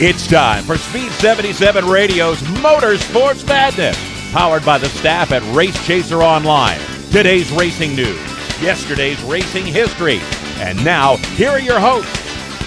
It's time for Speed 77 Radio's Motorsports Madness, powered by the staff at Race Chaser Online. Today's racing news, yesterday's racing history, and now here are your hosts,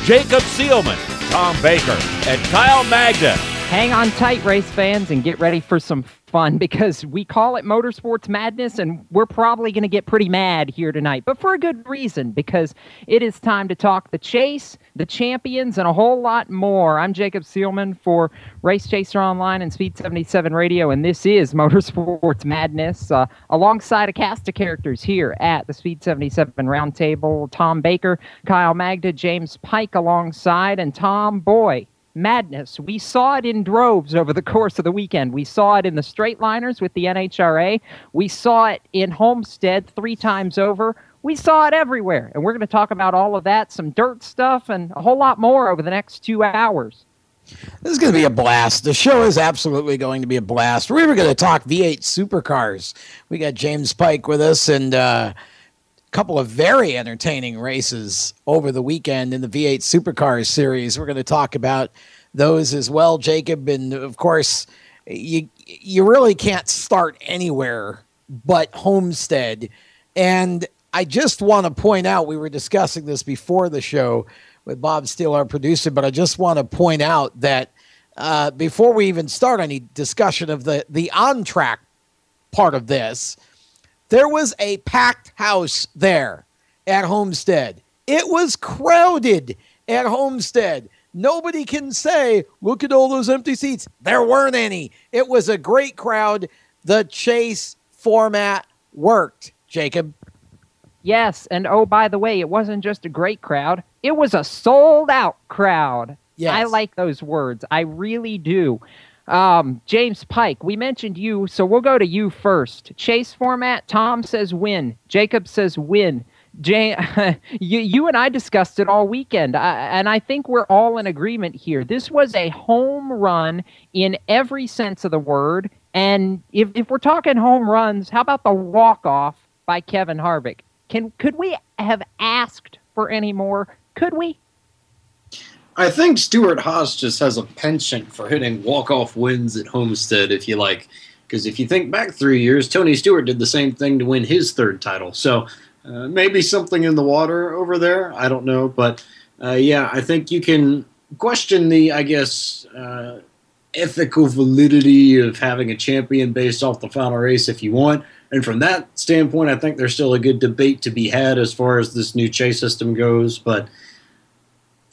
Jacob Seelman, Tom Baker, and Kyle Magda. Hang on tight, race fans, and get ready for some fun because we call it Motorsports Madness, and we're probably going to get pretty mad here tonight, but for a good reason because it is time to talk the chase, the champions, and a whole lot more. I'm Jacob Seelman for Race Chaser Online and Speed 77 Radio, and this is Motorsports Madness uh, alongside a cast of characters here at the Speed 77 Roundtable Tom Baker, Kyle Magda, James Pike alongside, and Tom Boy madness. We saw it in droves over the course of the weekend. We saw it in the straight liners with the NHRA. We saw it in Homestead three times over. We saw it everywhere. And we're going to talk about all of that, some dirt stuff, and a whole lot more over the next two hours. This is going to be a blast. The show is absolutely going to be a blast. We're even going to talk V8 supercars. We got James Pike with us and uh, a couple of very entertaining races over the weekend in the V8 supercars series. We're going to talk about those as well, Jacob. And of course, you, you really can't start anywhere but Homestead. And I just want to point out we were discussing this before the show with Bob Steele, our producer, but I just want to point out that uh, before we even start any discussion of the, the on track part of this, there was a packed house there at Homestead. It was crowded at Homestead. Nobody can say, look at all those empty seats. There weren't any. It was a great crowd. The chase format worked, Jacob. Yes, and oh, by the way, it wasn't just a great crowd, it was a sold out crowd. Yes. I like those words. I really do. Um, James Pike, we mentioned you, so we'll go to you first. Chase format, Tom says win. Jacob says win. Jay, you, you and I discussed it all weekend, I, and I think we're all in agreement here. This was a home run in every sense of the word. And if, if we're talking home runs, how about the walk off by Kevin Harvick? Can could we have asked for any more? Could we? I think Stewart-Haas just has a penchant for hitting walk-off wins at Homestead, if you like. Because if you think back three years, Tony Stewart did the same thing to win his third title. So uh, maybe something in the water over there. I don't know, but uh, yeah, I think you can question the, I guess, uh, ethical validity of having a champion based off the final race if you want. And from that standpoint, I think there's still a good debate to be had as far as this new chase system goes. But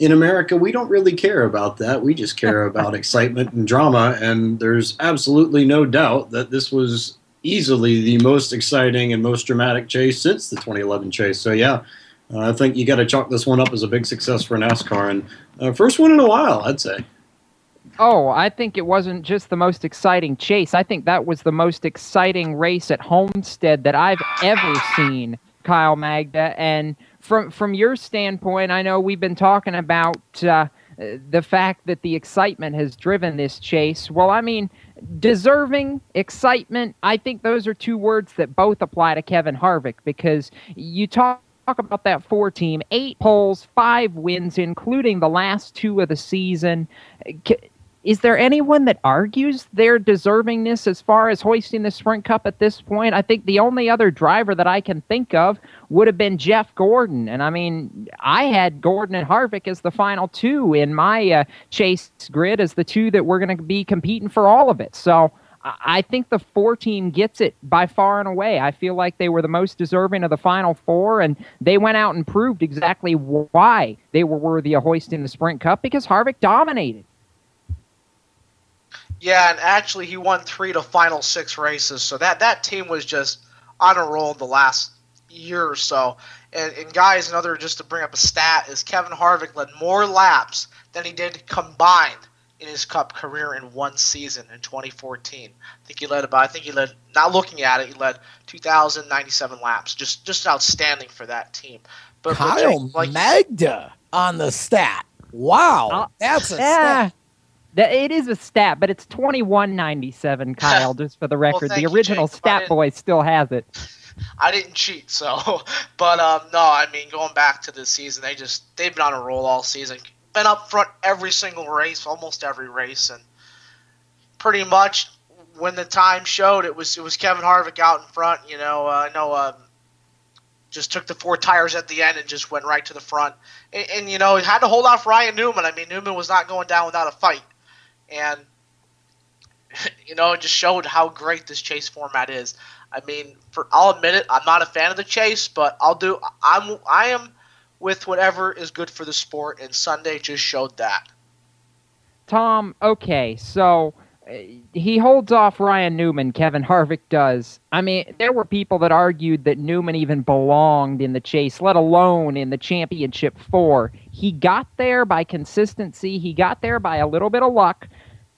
in America, we don't really care about that. We just care about excitement and drama. And there's absolutely no doubt that this was easily the most exciting and most dramatic chase since the 2011 chase. So, yeah, uh, I think you got to chalk this one up as a big success for NASCAR. And uh, first one in a while, I'd say. Oh, I think it wasn't just the most exciting chase. I think that was the most exciting race at Homestead that I've ever seen, Kyle Magda. And from from your standpoint, I know we've been talking about uh, the fact that the excitement has driven this chase. Well, I mean, deserving excitement. I think those are two words that both apply to Kevin Harvick because you talk talk about that four team eight poles, five wins, including the last two of the season is there anyone that argues their deservingness as far as hoisting the Sprint Cup at this point? I think the only other driver that I can think of would have been Jeff Gordon. And I mean, I had Gordon and Harvick as the final two in my uh, chase grid as the two that were going to be competing for all of it. So I think the four team gets it by far and away. I feel like they were the most deserving of the final four, and they went out and proved exactly why they were worthy of hoisting the Sprint Cup because Harvick dominated. Yeah, and actually he won three to final six races, so that that team was just on a roll the last year or so. And, and guys, another just to bring up a stat is Kevin Harvick led more laps than he did combined in his Cup career in one season in 2014. I think he led about. I think he led. Not looking at it, he led 2,097 laps. Just just outstanding for that team. But Kyle like, Magda on the stat. Wow, uh, that's a yeah. stat. It is a stat, but it's twenty one ninety seven, Kyle. just for the record, well, the original you, stat boy still has it. I didn't cheat, so. But um, no, I mean, going back to this season, they just they've been on a roll all season. been up front every single race, almost every race, and pretty much when the time showed, it was it was Kevin Harvick out in front. You know, uh, I know. Um, just took the four tires at the end and just went right to the front. And, and, you know, he had to hold off Ryan Newman. I mean, Newman was not going down without a fight. And, you know, it just showed how great this chase format is. I mean, for I'll admit it, I'm not a fan of the chase, but I'll do I'm I am with whatever is good for the sport and Sunday just showed that. Tom, okay, so eh, he holds off Ryan Newman, Kevin Harvick does. I mean, there were people that argued that Newman even belonged in the chase, let alone in the championship four. He got there by consistency, he got there by a little bit of luck.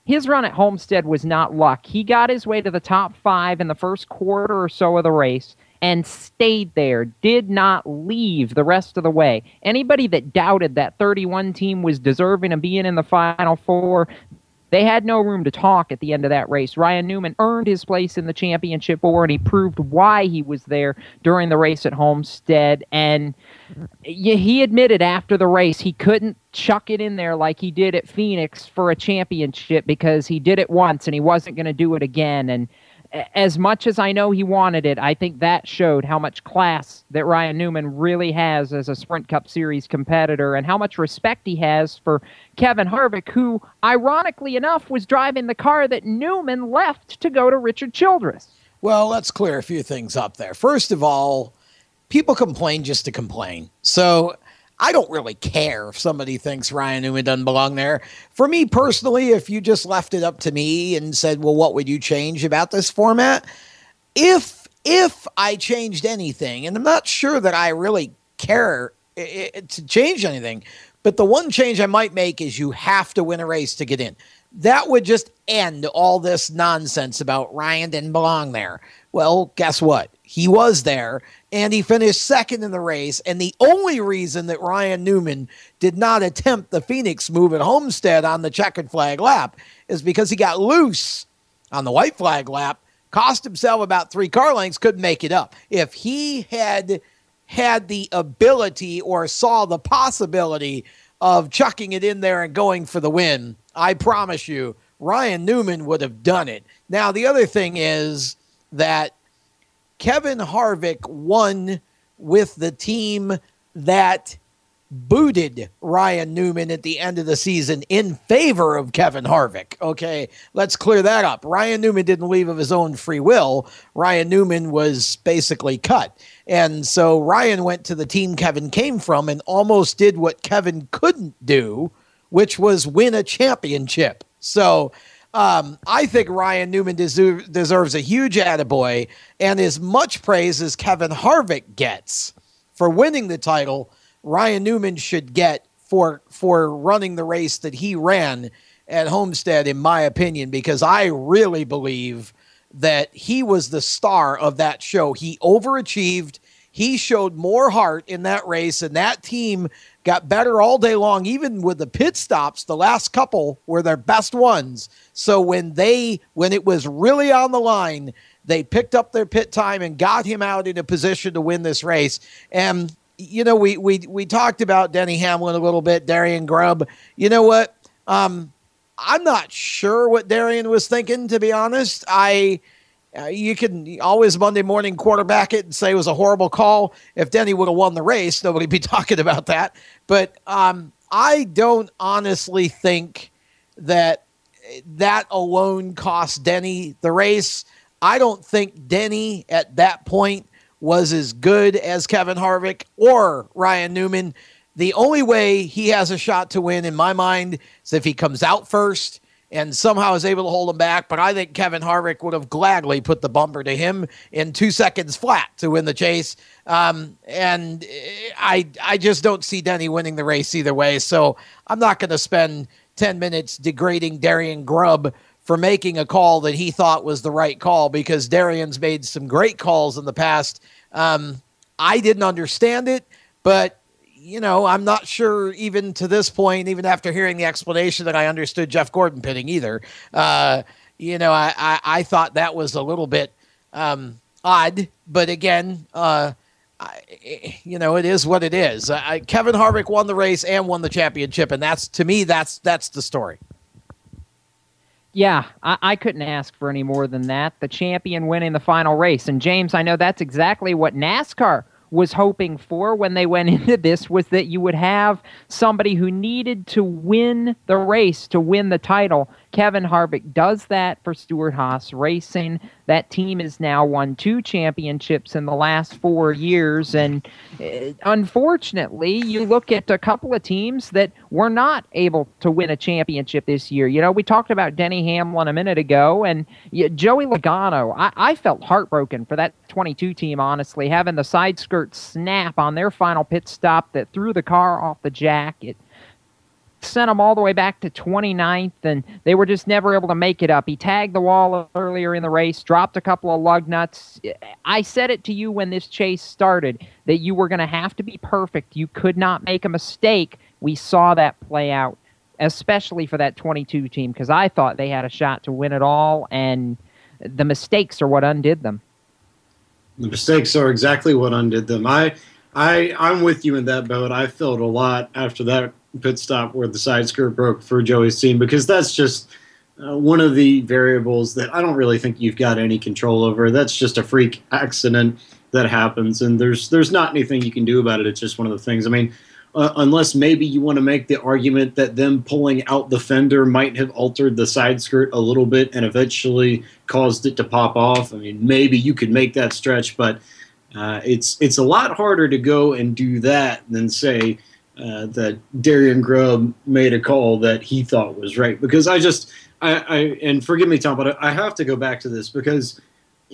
His run at Homestead was not luck. He got his way to the top five in the first quarter or so of the race and stayed there, did not leave the rest of the way. Anybody that doubted that 31 team was deserving of being in the Final Four, they had no room to talk at the end of that race. Ryan Newman earned his place in the championship four, and he proved why he was there during the race at Homestead. And he admitted after the race he couldn't chuck it in there like he did at Phoenix for a championship because he did it once and he wasn't going to do it again. And as much as I know he wanted it, I think that showed how much class that Ryan Newman really has as a Sprint Cup Series competitor and how much respect he has for Kevin Harvick, who, ironically enough, was driving the car that Newman left to go to Richard Childress. Well, let's clear a few things up there. First of all, people complain just to complain. So I don't really care if somebody thinks Ryan Newman doesn't belong there. For me personally, if you just left it up to me and said, "Well, what would you change about this format?" If if I changed anything, and I'm not sure that I really care to change anything, but the one change I might make is you have to win a race to get in. That would just end all this nonsense about Ryan didn't belong there. Well, guess what? He was there and he finished second in the race. And the only reason that Ryan Newman did not attempt the Phoenix move at Homestead on the checkered flag lap is because he got loose on the white flag lap, cost himself about three car lengths, couldn't make it up. If he had had the ability or saw the possibility of chucking it in there and going for the win, I promise you, Ryan Newman would have done it. Now, the other thing is that Kevin Harvick won with the team that booted Ryan Newman at the end of the season in favor of Kevin Harvick. Okay, let's clear that up. Ryan Newman didn't leave of his own free will. Ryan Newman was basically cut. And so Ryan went to the team Kevin came from and almost did what Kevin couldn't do, which was win a championship. So um, I think Ryan Newman deserve, deserves a huge attaboy and as much praise as Kevin Harvick gets for winning the title. Ryan Newman should get for for running the race that he ran at Homestead, in my opinion, because I really believe that he was the star of that show. He overachieved. He showed more heart in that race, and that team got better all day long, even with the pit stops. The last couple were their best ones. So when they when it was really on the line, they picked up their pit time and got him out in a position to win this race. And you know, we we we talked about Denny Hamlin a little bit, Darian Grubb. You know what? Um, I'm not sure what Darian was thinking, to be honest. I uh, you can always Monday morning quarterback it and say it was a horrible call. If Denny would have won the race, nobody'd be talking about that. But um, I don't honestly think that that alone cost Denny the race. I don't think Denny at that point was as good as Kevin Harvick or Ryan Newman. The only way he has a shot to win, in my mind, is if he comes out first and somehow is able to hold him back. But I think Kevin Harvick would have gladly put the bumper to him in two seconds flat to win the chase. Um, and I I just don't see Denny winning the race either way. So I'm not going to spend 10 minutes degrading Darian Grubb for making a call that he thought was the right call because Darian's made some great calls in the past. Um, I didn't understand it, but you know, I'm not sure even to this point, even after hearing the explanation, that I understood Jeff Gordon pitting either. Uh, you know, I, I, I, thought that was a little bit um, odd, but again, uh, I, you know, it is what it is. Uh, Kevin Harvick won the race and won the championship, and that's to me, that's that's the story. Yeah, I, I, couldn't ask for any more than that. The champion winning the final race, and James, I know that's exactly what NASCAR was hoping for when they went into this was that you would have somebody who needed to win the race to win the title Kevin Harvick does that for Stewart-Haas Racing. That team has now won two championships in the last four years. And uh, unfortunately, you look at a couple of teams that were not able to win a championship this year. You know, we talked about Denny Hamlin a minute ago, and Joey Logano. I, I felt heartbroken for that 22 team, honestly, having the side skirt snap on their final pit stop that threw the car off the jack. It, sent them all the way back to 29th, and they were just never able to make it up. He tagged the wall earlier in the race, dropped a couple of lug nuts. I said it to you when this chase started that you were going to have to be perfect. You could not make a mistake. We saw that play out, especially for that 22 team, because I thought they had a shot to win it all, and the mistakes are what undid them. The mistakes are exactly what undid them. I, I, I'm with you in that boat. I felt a lot after that pit stop where the side skirt broke for Joey's team because that's just uh, one of the variables that I don't really think you've got any control over. That's just a freak accident that happens, and there's there's not anything you can do about it. It's just one of the things. I mean, uh, unless maybe you want to make the argument that them pulling out the fender might have altered the side skirt a little bit and eventually caused it to pop off. I mean, maybe you could make that stretch, but uh, it's it's a lot harder to go and do that than say uh, that Darian Grubb made a call that he thought was right. Because I just, I, I, and forgive me, Tom, but I have to go back to this because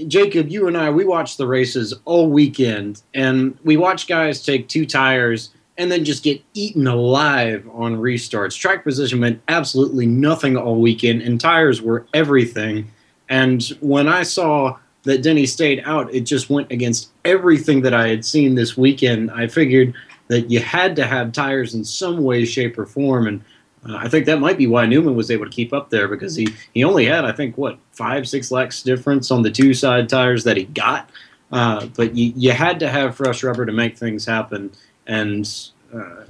Jacob, you and I, we watched the races all weekend, and we watched guys take two tires and then just get eaten alive on restarts. Track position meant absolutely nothing all weekend, and tires were everything. And when I saw that Denny stayed out, it just went against everything that I had seen this weekend. I figured that you had to have tires in some way, shape, or form. And uh, I think that might be why Newman was able to keep up there because he, he only had, I think, what, five, six lakhs difference on the two side tires that he got. Uh, but you, you had to have fresh rubber to make things happen. And uh,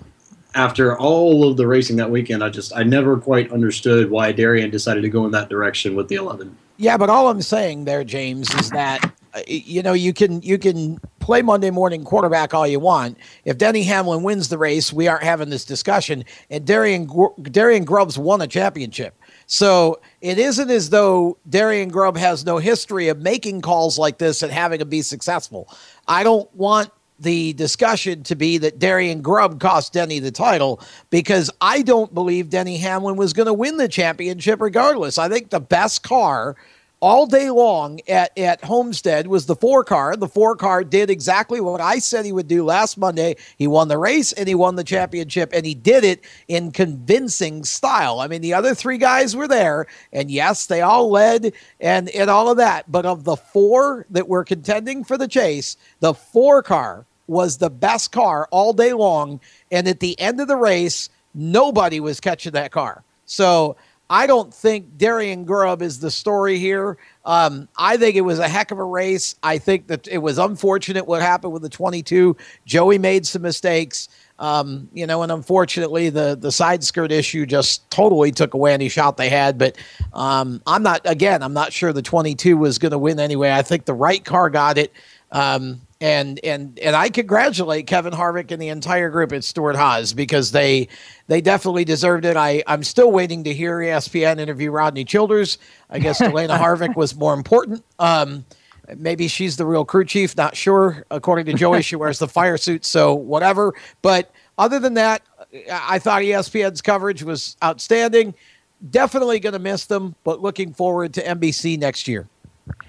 after all of the racing that weekend, I just I never quite understood why Darian decided to go in that direction with the 11. Yeah, but all I'm saying there, James, is that Uh, you know you can you can play Monday morning quarterback all you want. If Denny Hamlin wins the race, we aren't having this discussion. And Darian Darian Grubbs won a championship. So it isn't as though Darian Grubb has no history of making calls like this and having to be successful. I don't want the discussion to be that Darian Grubb cost Denny the title because I don't believe Denny Hamlin was going to win the championship regardless. I think the best car all day long at, at Homestead was the four car. The four car did exactly what I said he would do last Monday. He won the race and he won the championship, and he did it in convincing style. I mean, the other three guys were there, and yes, they all led and, and all of that. But of the four that were contending for the chase, the four car was the best car all day long. And at the end of the race, nobody was catching that car. So I don't think Darian Grubb is the story here. Um, I think it was a heck of a race. I think that it was unfortunate what happened with the 22. Joey made some mistakes, um, you know, and unfortunately the the side skirt issue just totally took away any shot they had. But um, I'm not again. I'm not sure the 22 was going to win anyway. I think the right car got it. Um, and and and I congratulate Kevin Harvick and the entire group at Stewart-Haas because they they definitely deserved it. I I'm still waiting to hear ESPN interview Rodney Childers. I guess Delana Harvick was more important. Um, maybe she's the real crew chief. Not sure. According to Joey, she wears the fire suit, so whatever. But other than that, I thought ESPN's coverage was outstanding. Definitely going to miss them, but looking forward to NBC next year.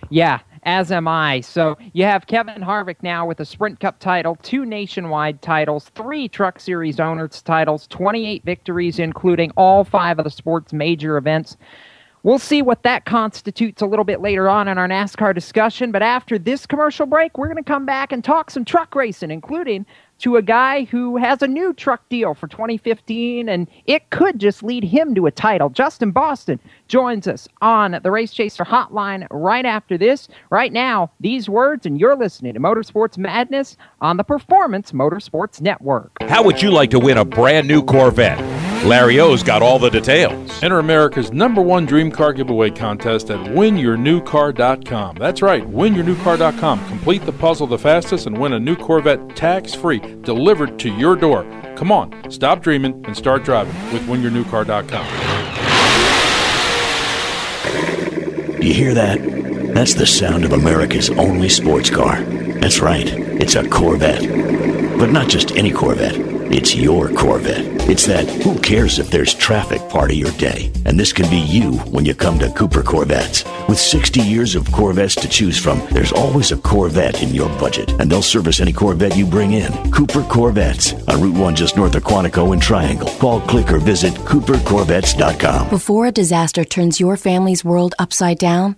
Yeah, as am I. So you have Kevin Harvick now with a Sprint Cup title, two nationwide titles, three Truck Series owners titles, 28 victories, including all five of the sport's major events. We'll see what that constitutes a little bit later on in our NASCAR discussion. But after this commercial break, we're going to come back and talk some truck racing, including to a guy who has a new truck deal for 2015, and it could just lead him to a title. Justin Boston joins us on the Race Chaser Hotline right after this. Right now, these words, and you're listening to Motorsports Madness on the Performance Motorsports Network. How would you like to win a brand new Corvette? Larry O's got all the details. Enter America's number one dream car giveaway contest at winyournewcar.com. That's right, winyournewcar.com. Complete the puzzle the fastest and win a new Corvette tax free delivered to your door. Come on, stop dreaming and start driving with winyournewcar.com. You hear that? That's the sound of America's only sports car. That's right, it's a Corvette. But not just any Corvette. It's your Corvette. It's that who cares if there's traffic part of your day. And this can be you when you come to Cooper Corvettes. With 60 years of Corvettes to choose from, there's always a Corvette in your budget. And they'll service any Corvette you bring in. Cooper Corvettes on Route 1 just north of Quantico and Triangle. Call, click, or visit coopercorvettes.com. Before a disaster turns your family's world upside down,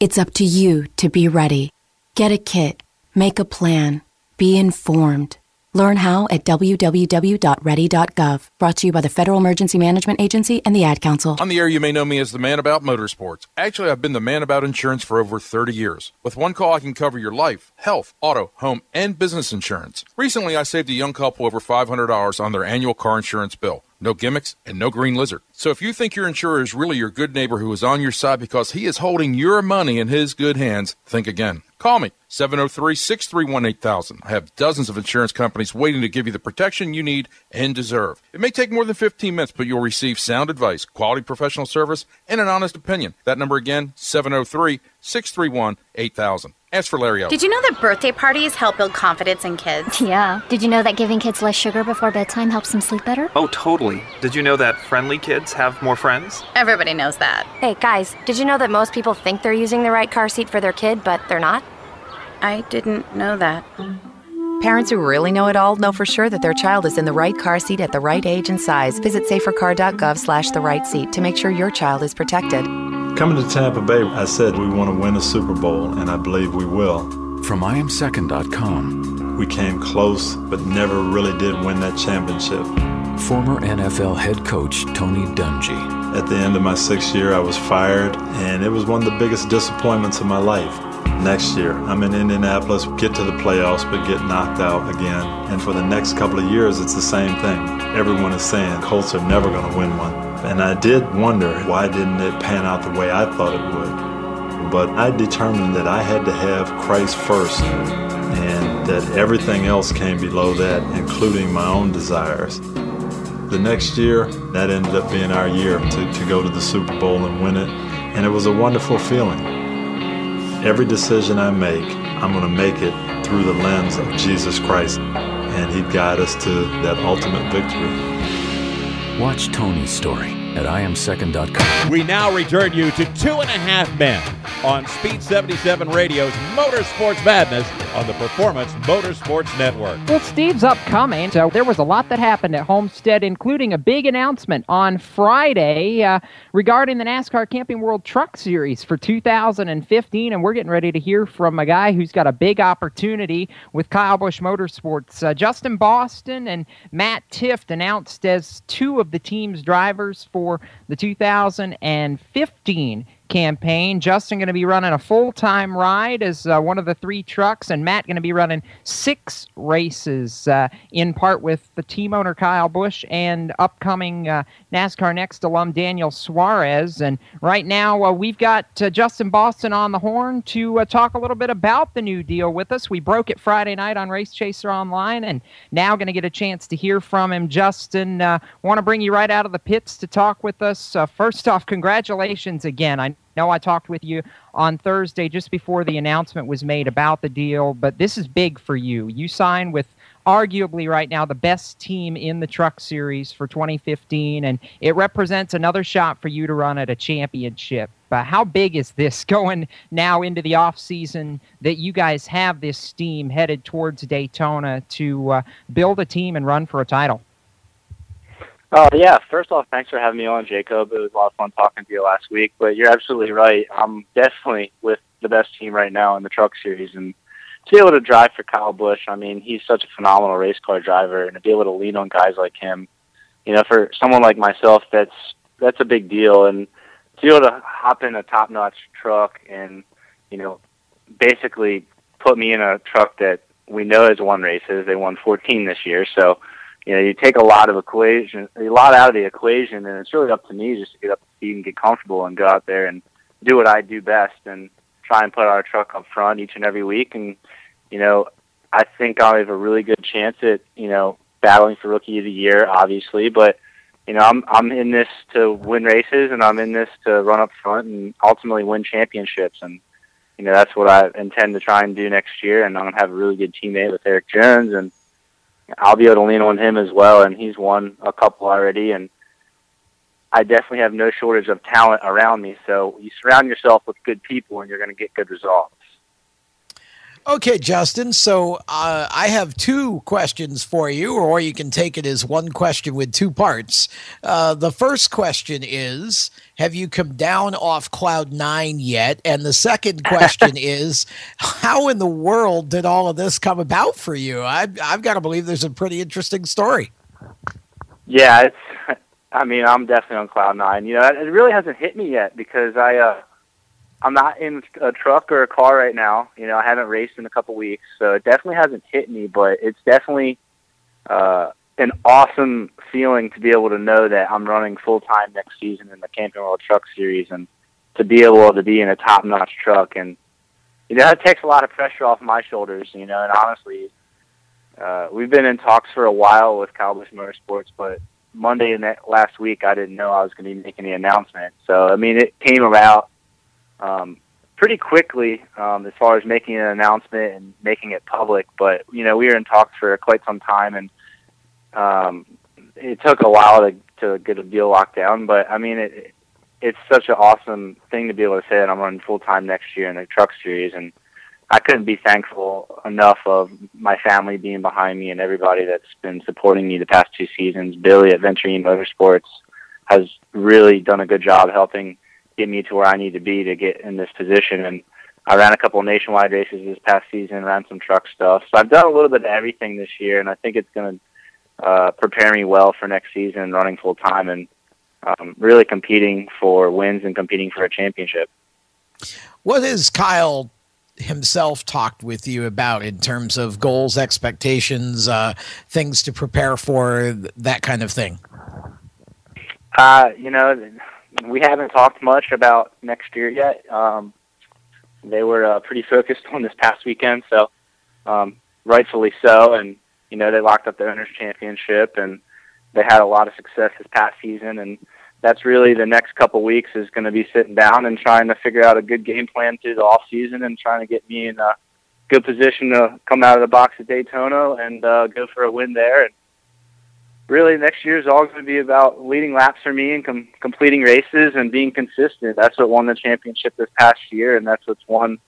it's up to you to be ready. Get a kit. Make a plan. Be informed. Learn how at www.ready.gov. Brought to you by the Federal Emergency Management Agency and the Ad Council. On the air, you may know me as the man about motorsports. Actually, I've been the man about insurance for over 30 years. With one call, I can cover your life, health, auto, home, and business insurance. Recently, I saved a young couple over $500 on their annual car insurance bill. No gimmicks and no green lizard. So if you think your insurer is really your good neighbor who is on your side because he is holding your money in his good hands, think again. Call me, 703 631 8000. I have dozens of insurance companies waiting to give you the protection you need and deserve. It may take more than 15 minutes, but you'll receive sound advice, quality professional service, and an honest opinion. That number again, 703 631 8000. Ask for Larry O. Did you know that birthday parties help build confidence in kids? Yeah. Did you know that giving kids less sugar before bedtime helps them sleep better? Oh, totally. Did you know that friendly kids have more friends? Everybody knows that. Hey, guys, did you know that most people think they're using the right car seat for their kid, but they're not? I didn't know that. Parents who really know it all know for sure that their child is in the right car seat at the right age and size. Visit safercar.gov slash the right seat to make sure your child is protected. Coming to Tampa Bay, I said we want to win a Super Bowl, and I believe we will. From IamSecond.com. We came close, but never really did win that championship. Former NFL head coach Tony Dungy. At the end of my sixth year, I was fired, and it was one of the biggest disappointments of my life. Next year, I'm in Indianapolis, get to the playoffs, but get knocked out again. And for the next couple of years, it's the same thing. Everyone is saying Colts are never going to win one. And I did wonder why didn't it pan out the way I thought it would. But I determined that I had to have Christ first and that everything else came below that, including my own desires. The next year, that ended up being our year to, to go to the Super Bowl and win it. And it was a wonderful feeling. Every decision I make, I'm going to make it through the lens of Jesus Christ, and He'd guide us to that ultimate victory. Watch Tony's story at IamSecond.com. We now return you to Two and a Half Men on Speed 77 Radio's Motorsports Madness on the Performance Motorsports Network. Well, Steve's upcoming, so there was a lot that happened at Homestead, including a big announcement on Friday uh, regarding the NASCAR Camping World Truck Series for 2015, and we're getting ready to hear from a guy who's got a big opportunity with Kyle Busch Motorsports. Uh, Justin Boston and Matt Tifft announced as two of the team's drivers for the 2015 campaign. Justin going to be running a full time ride as uh, one of the three trucks, and Matt going to be running six races uh, in part with the team owner Kyle Busch and upcoming uh, NASCAR Next alum Daniel Suarez. And right now uh, we've got uh, Justin Boston on the horn to uh, talk a little bit about the new deal with us. We broke it Friday night on Race Chaser Online, and now going to get a chance to hear from him. Justin, want to bring you right out of the pits to talk with us. first off, congratulations again. I know I talked with you on Thursday just before the announcement was made about the deal, but this is big for you. You sign with arguably right now the best team in the truck series for 2015 and it represents another shot for you to run at a championship uh, how big is this going now into the off season that you guys have this steam headed towards daytona to uh, build a team and run for a title Oh yeah. First off, thanks for having me on, Jacob. It was a lot of fun talking to you last week. But you're absolutely right. I'm definitely with the best team right now in the Truck Series, and to be able to drive for Kyle Busch, I mean, he's such a phenomenal race car driver, and to be able to lean on guys like him, you know, for someone like myself, that's that's a big deal. And to be able to hop in a top-notch truck and you know, basically put me in a truck that we know has won races. They won 14 this year, so you know, you take a lot of equation, a lot out of the equation, and it's really up to me just to get up to speed and get comfortable and go out there and do what I do best and try and put our truck up front each and every week. And you know, I think I have a really good chance at you know battling for rookie of the year, obviously, but you know, I'm I'm in this to win races, and I'm in this to run up front and ultimately win championships. And you know, that's what I intend to try and do next year. And I'm gonna have a really good teammate with Erik Jones, and I'll be able to lean on him as well. And he's won a couple already, and I definitely have no shortage of talent around me. So you surround yourself with good people, and you're going to get good results. Okay, Justin. So uh, I have two questions for you, or you can take it as one question with two parts. Uh, the first question is Have you come down off cloud nine yet? And the second question is How in the world did all of this come about for you? I've, I've got to believe there's a pretty interesting story. Yeah, it's. I mean, I'm definitely on cloud nine. You know, it really hasn't hit me yet because I. Uh, I'm not in a truck or a car right now. You know, I haven't raced in a couple weeks, so it definitely hasn't hit me. But it's definitely uh, an awesome feeling to be able to know that I'm running full time next season in the Camping World Truck Series, and to be able to be in a top notch truck, and you know, that takes a lot of pressure off my shoulders. You know, and honestly, uh, we've been in talks for a while with Busch Motorsports, but Monday and that last week I didn't know I was going to be making the announcement. So I mean, it came about um, pretty quickly um, as far as making an announcement and making it public. But you know, we were in talks for quite some time, and um, it took a while to to get a deal locked down. But I mean, it it's such an awesome thing to be able to say that I'm running full time next year in the Truck Series, and I couldn't be thankful enough of my family being behind me and everybody that's been supporting me the past two seasons. Billy at Venturini Motorsports has really done a good job helping get me to where I need to be to get in this position. And I ran a couple of nationwide races this past season, ran some truck stuff. So I've done a little bit of everything this year, and I think it's going to uh, prepare me well for next season, running full time and um, really competing for wins and competing for a championship. What has Kyle himself talked with you about in terms of goals, expectations, uh, things to prepare for, that kind of thing? Uh, you know, we haven't talked much about next year yet. Um, they were uh, pretty focused on this past weekend, so um, rightfully so. And you know they locked up the owners championship, and they had a lot of success this past season. And that's really the next couple weeks is going to be sitting down and trying to figure out a good game plan through the off season and trying to get me in a good position to come out of the box at Daytona and uh, go for a win there. And really next year is all going to be about leading laps for me and com- completing races and being consistent. That's what won the championship this past year, and that's what's won.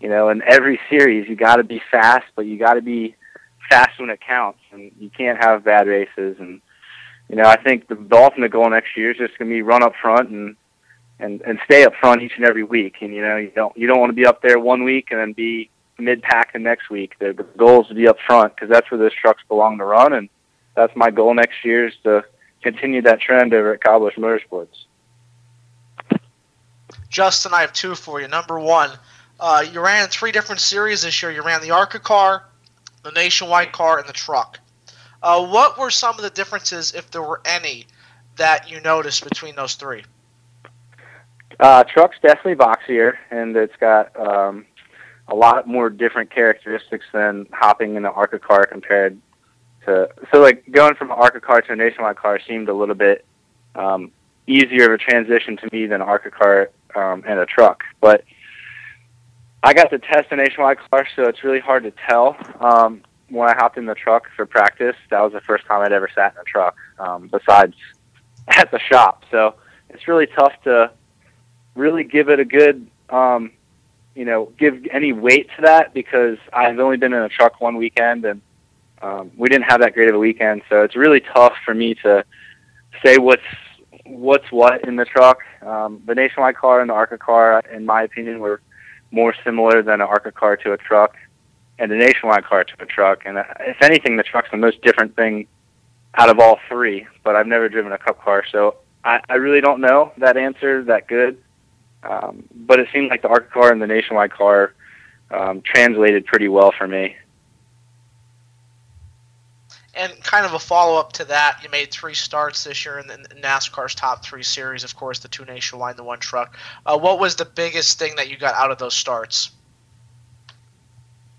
You know, in every series, you got to be fast, but you got to be fast when it counts, and you can't have bad races. And you know, I think the, ultimate goal next year is just going to be run up front and and and stay up front each and every week. And you know, you don't you don't want to be up there one week and then be mid pack the next week. The, the goal is to be up front because that's where those trucks belong to run and that's my goal next year is to continue that trend over at Busch Motorsports. Justin, I have two for you. Number one, uh, you ran three different series this year. You ran the ARCA car, the Nationwide car, and the truck. Uh, what were some of the differences, if there were any, that you noticed between those three? Uh, truck's definitely boxier, and it's got um, a lot more different characteristics than hopping in the ARCA car compared to so like going from ARCA car to a nationwide car seemed a little bit um, easier of a transition to me than an ARCA car um, and a truck. But I got to test a nationwide car, so it's really hard to tell. Um, when I hopped in the truck for practice, that was the first time I'd ever sat in a truck, um, besides at the shop. So it's really tough to really give it a good, um, you know, give any weight to that because I've only been in a truck one weekend and um, we didn't have that great of a weekend, so it's really tough for me to say what's what's what in the truck. Um, the Nationwide car and the ARCA car, in my opinion, were more similar than an ARCA car to a truck, and the Nationwide car to a truck. And uh, if anything, the truck's the most different thing out of all three. But I've never driven a Cup car, so I, I really don't know that answer that good. Um, but it seemed like the ARCA car and the Nationwide car um, translated pretty well for me. And kind of a follow up to that, you made three starts this year in, NASCAR's top three series, of course, the two nationwide, the one truck. Uh, what was the biggest thing that you got out of those starts?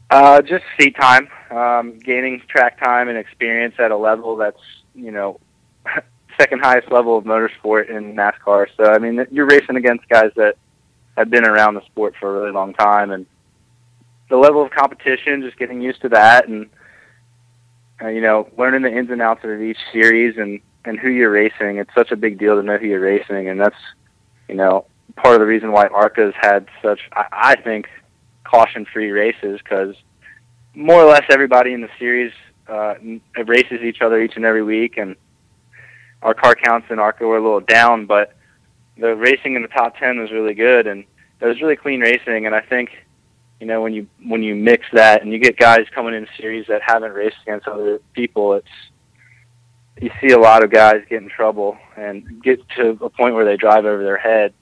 Uh, just seat time, um, gaining track time and experience at a level that's you know second highest level of motorsport in NASCAR. So I mean, you're racing against guys that have been around the sport for a really long time, and the level of competition, just getting used to that, and uh, you know, learning the ins and outs of each series and and who you're racing. It's such a big deal to know who you're racing, and that's you know part of the reason why ARCA's had such, I, I think, caution-free races because more or less everybody in the series uh, races each other each and every week, and our car counts in ARCA were a little down, but the racing in the top ten was really good, and it was really clean racing, and I think you know when you when you mix that and you get guys coming in series that haven't raced against other people it's you see a lot of guys get in trouble and get to a point where they drive over their head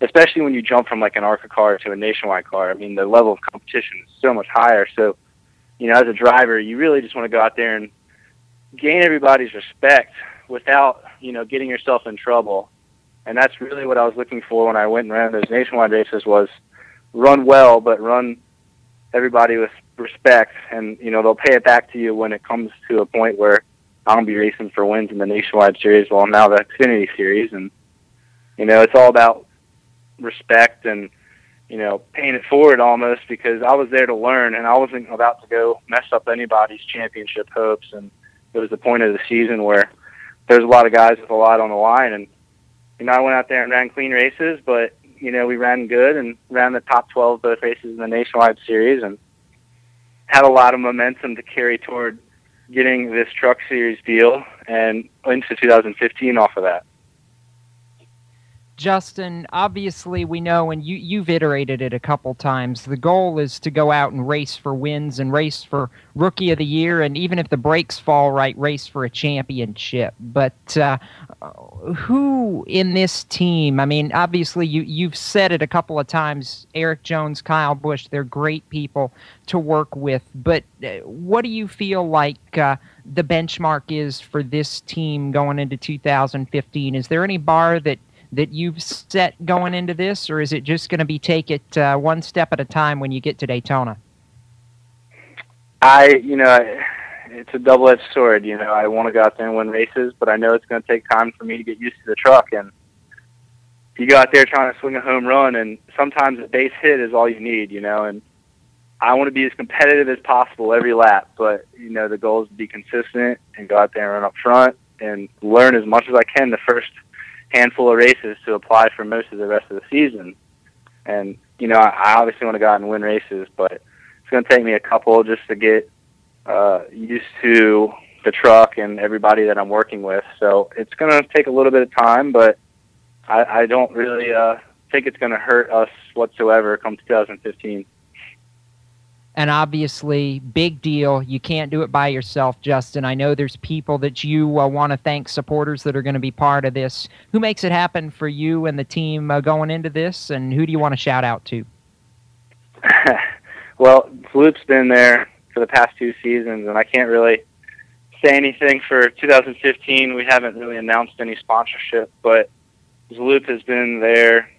especially when you jump from like an ARCA car to a nationwide car. I mean the level of competition is so much higher. So you know as a driver you really just want to go out there and gain everybody's respect without you know getting yourself in trouble. And that's really what i was looking for when i went and ran those nationwide races was run well, but run everybody with respect, and you know they'll pay it back to you when it comes to a point where I'll be racing for wins in the nationwide series, well now the Xfinity series, and you know it's all about respect and you know paying it forward almost because I was there to learn and I wasn't about to go mess up anybody's championship hopes, and it was the point of the season where there's a lot of guys with a lot on the line, and you know I went out there and ran clean races, but you know, we ran good and ran the top 12 both races in the nationwide series and had a lot of momentum to carry toward getting this truck series deal and into 2015 off of that. Justin, obviously we know, and you, you've iterated it a couple times, the goal is to go out and race for wins and race for Rookie of the Year, and even if the brakes fall right, race for a championship. But uh, who in this team, I mean, obviously you, you've said it a couple of times, Erik Jones, Kyle Busch, they're great people to work with, but uh, what do you feel like uh, the benchmark is for this team going into 2015? Is there any bar that that you've set going into this, or is it just going to be take it uh, one step at a time when you get to Daytona? I, you know, it's a double-edged sword. You know, I want to go out there and win races, but I know it's going to take time for me to get used to the truck. And you go out there trying to swing a home run, and sometimes a base hit is all you need. You know, and I want to be as competitive as possible every lap. But you know, the goal is to be consistent and go out there and run up front and learn as much as I can the first – handful of races to apply for most of the rest of the season. And you know, I obviously want to go out and win races, but it's going to take me a couple just to get uh, used to the truck and everybody that I'm working with. So it's going to take a little bit of time, but I, I don't really uh, think it's going to hurt us whatsoever come 2015 and obviously big deal. You can't do it by yourself justin. I know there's people that you uh, want to thank supporters that are going to be part of this. Who makes it happen for you and the team uh, going into this and who do you want to shout out to? Well Zloop's been there for the past two seasons and i can't really say anything for 2015 we haven't really announced any sponsorship but Loop has been there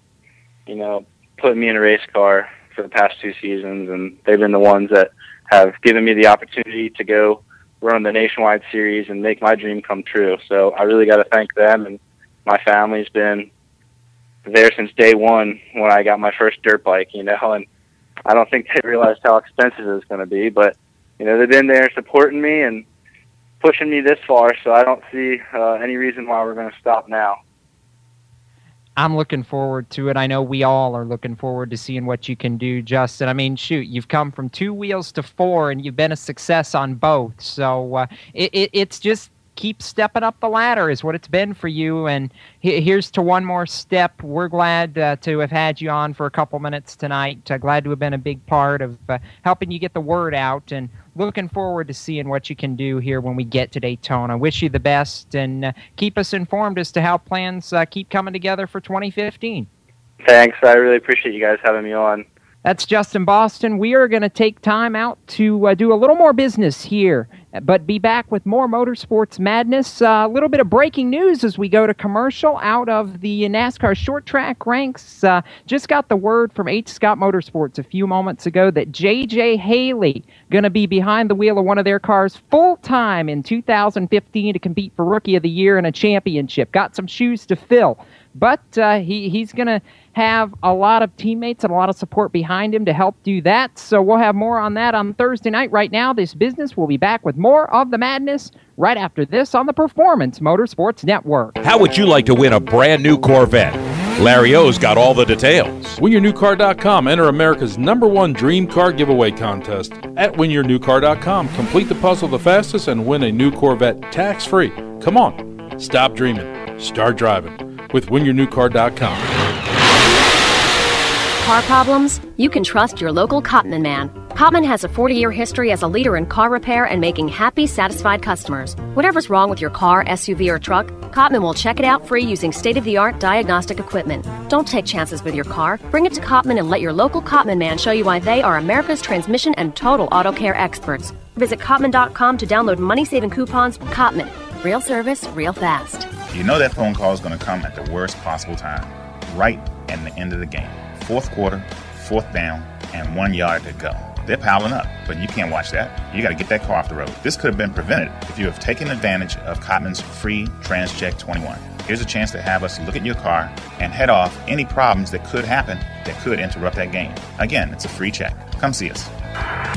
you know putting me in a race car for the past two seasons, and they've been the ones that have given me the opportunity to go run the nationwide series and make my dream come true. So I really got to thank them, and my family's been there since day one when I got my first dirt bike. You know, and I don't think they realized how expensive it was going to be, but you know they've been there supporting me and pushing me this far. So I don't see uh, any reason why we're going to stop now. I'm looking forward to it. I know we all are looking forward to seeing what you can do, Justin. I mean, shoot, you've come from two wheels to four, and you've been a success on both. So uh, it, it, it's just keep stepping up the ladder is what it's been for you. And he- here's to one more step. We're glad uh, to have had you on for a couple minutes tonight. Uh, glad to have been a big part of uh, helping you get the word out and looking forward to seeing what you can do here when we get to Daytona. Wish you the best and uh, keep us informed as to how plans uh, keep coming together for 2015. Thanks. I really appreciate you guys having me on. That's Justin Boston. We are going to take time out to uh, do a little more business here, but be back with more motorsports madness. Uh, a little bit of breaking news as we go to commercial out of the NASCAR short track ranks. Uh, just got the word from H. Scott Motorsports a few moments ago that J.J. Haley going to be behind the wheel of one of their cars full time in 2015 to compete for Rookie of the Year and a championship. Got some shoes to fill, but uh, he he's going to have a lot of teammates and a lot of support behind him to help do that. So we'll have more on that on Thursday night. Right now, this business will be back with more of the madness right after this on the Performance Motorsports Network. How would you like to win a brand new Corvette? Larry O's got all the details. WinYourNewCar.com. Enter America's number one dream car giveaway contest. At WinYourNewCar.com, complete the puzzle the fastest and win a new Corvette tax free. Come on, stop dreaming, start driving with WinYourNewCar.com. Car problems? You can trust your local Cottman man. Cottman has a 40 year history as a leader in car repair and making happy, satisfied customers. Whatever's wrong with your car, SUV, or truck, Cottman will check it out free using state of the art diagnostic equipment. Don't take chances with your car. Bring it to Cottman and let your local Cottman man show you why they are America's transmission and total auto care experts. Visit Cottman.com to download money saving coupons. Cottman. Real service, real fast. You know that phone call is going to come at the worst possible time, right in the end of the game. Fourth quarter, fourth down, and one yard to go. They're piling up, but you can't watch that. You got to get that car off the road. This could have been prevented if you have taken advantage of Cottman's free TransCheck 21. Here's a chance to have us look at your car and head off any problems that could happen that could interrupt that game. Again, it's a free check. Come see us.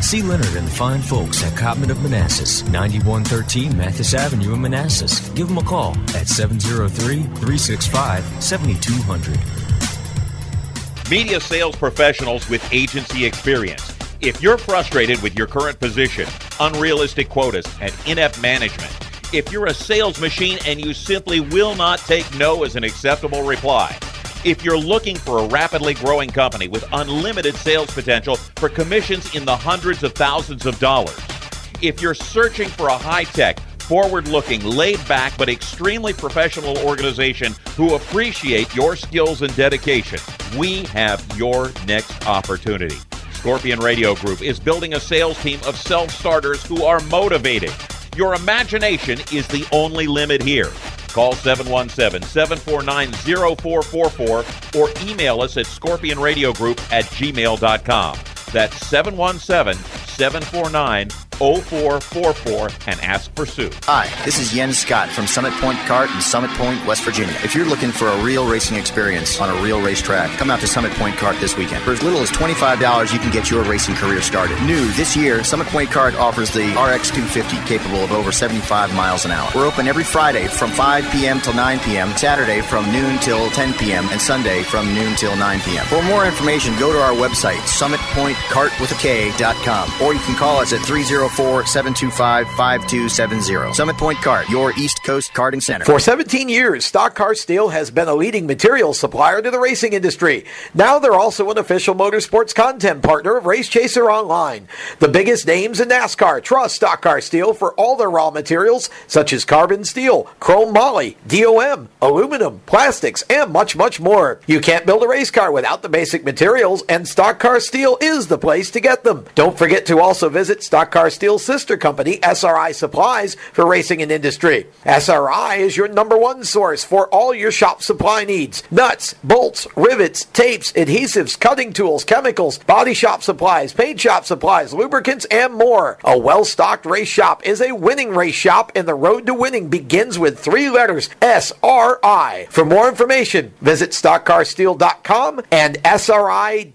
See Leonard and the fine folks at Cottman of Manassas, 9113 Mathis Avenue in Manassas. Give them a call at 703 365 7200. Media sales professionals with agency experience. If you're frustrated with your current position, unrealistic quotas, and inept management, if you're a sales machine and you simply will not take no as an acceptable reply, if you're looking for a rapidly growing company with unlimited sales potential for commissions in the hundreds of thousands of dollars, if you're searching for a high tech, forward looking, laid back, but extremely professional organization who appreciate your skills and dedication, we have your next opportunity. Scorpion Radio Group is building a sales team of self starters who are motivated. Your imagination is the only limit here. Call 717 749 0444 or email us at scorpionradiogroup at gmail.com. That's 717 749 0444 and ask for Sue. Hi, this is Jens Scott from Summit Point Kart in Summit Point, West Virginia. If you're looking for a real racing experience on a real racetrack, come out to Summit Point Kart this weekend. For as little as $25, you can get your racing career started. New this year, Summit Point Kart offers the RX 250 capable of over 75 miles an hour. We're open every Friday from 5 p.m. till 9 p.m., Saturday from noon till 10 p.m., and Sunday from noon till 9 p.m. For more information, go to our website, summitpointkartwithak.com, or you can call us at 304 725 5270. Summit Point Kart, your East Coast karting center. For 17 years, Stock Car Steel has been a leading materials supplier to the racing industry. Now they're also an official motorsports content partner of Race Chaser Online. The biggest names in NASCAR trust Stock Car Steel for all their raw materials, such as carbon steel, chrome moly, DOM, aluminum, plastics, and much, much more. You can't build a race car without the basic materials, and Stock Car Steel is the place to get them. Don't forget to also visit Stock Car Steel's sister company, SRI Supplies, for racing and industry. SRI is your number one source for all your shop supply needs nuts, bolts, rivets, tapes, adhesives, cutting tools, chemicals, body shop supplies, paint shop supplies, lubricants, and more. A well stocked race shop is a winning race shop, and the road to winning begins with three letters SRI. For more information, visit stockcarsteel.com and SRI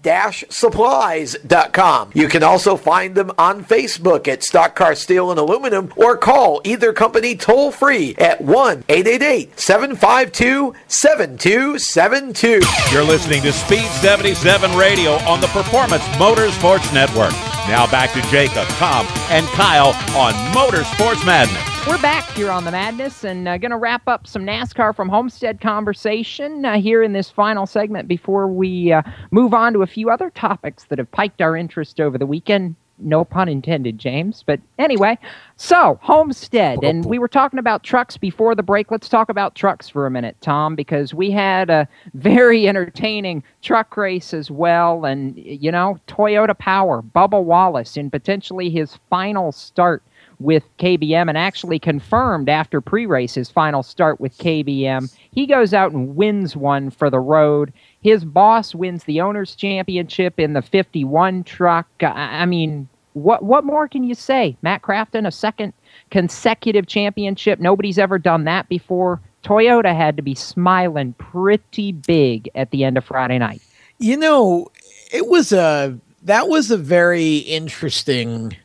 supplies.com. You can also find them on Facebook at Stock Car Steel and Aluminum or call either company toll free at 1 888 752 7272. You're listening to Speed 77 Radio on the Performance Motorsports Network. Now back to Jacob, Tom, and Kyle on Motorsports Madness. We're back here on the Madness and uh, going to wrap up some NASCAR from Homestead conversation uh, here in this final segment before we uh, move on to a few other topics that have piqued our interest over the weekend. No pun intended, James. But anyway, so Homestead, and we were talking about trucks before the break. Let's talk about trucks for a minute, Tom, because we had a very entertaining truck race as well. And, you know, Toyota Power, Bubba Wallace, in potentially his final start with KBM and actually confirmed after pre race his final start with KBM. He goes out and wins one for the road. His boss wins the Owners' Championship in the 51 truck. I mean, what, what more can you say? Matt Crafton, a second consecutive championship. Nobody's ever done that before. Toyota had to be smiling pretty big at the end of Friday night. You know, it was a that was a very interesting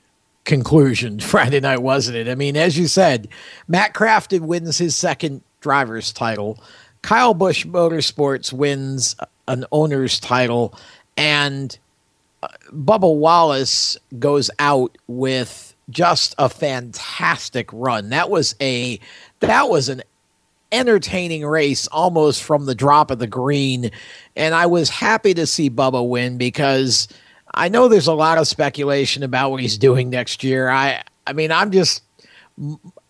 conclusion Friday night, wasn't it? I mean, as you said, Matt Crafton wins his second driver's title. Kyle Busch Motorsports wins an owner's title, and uh, Bubba Wallace goes out with just a fantastic run. That was a that was an entertaining race almost from the drop of the green, and I was happy to see Bubba win because I know there's a lot of speculation about what he's doing next year. I I mean, I'm just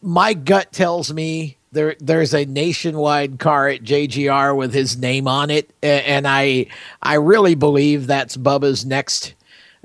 my gut tells me there there's a nationwide car at JGR with his name on it, and I I really believe that's Bubba's next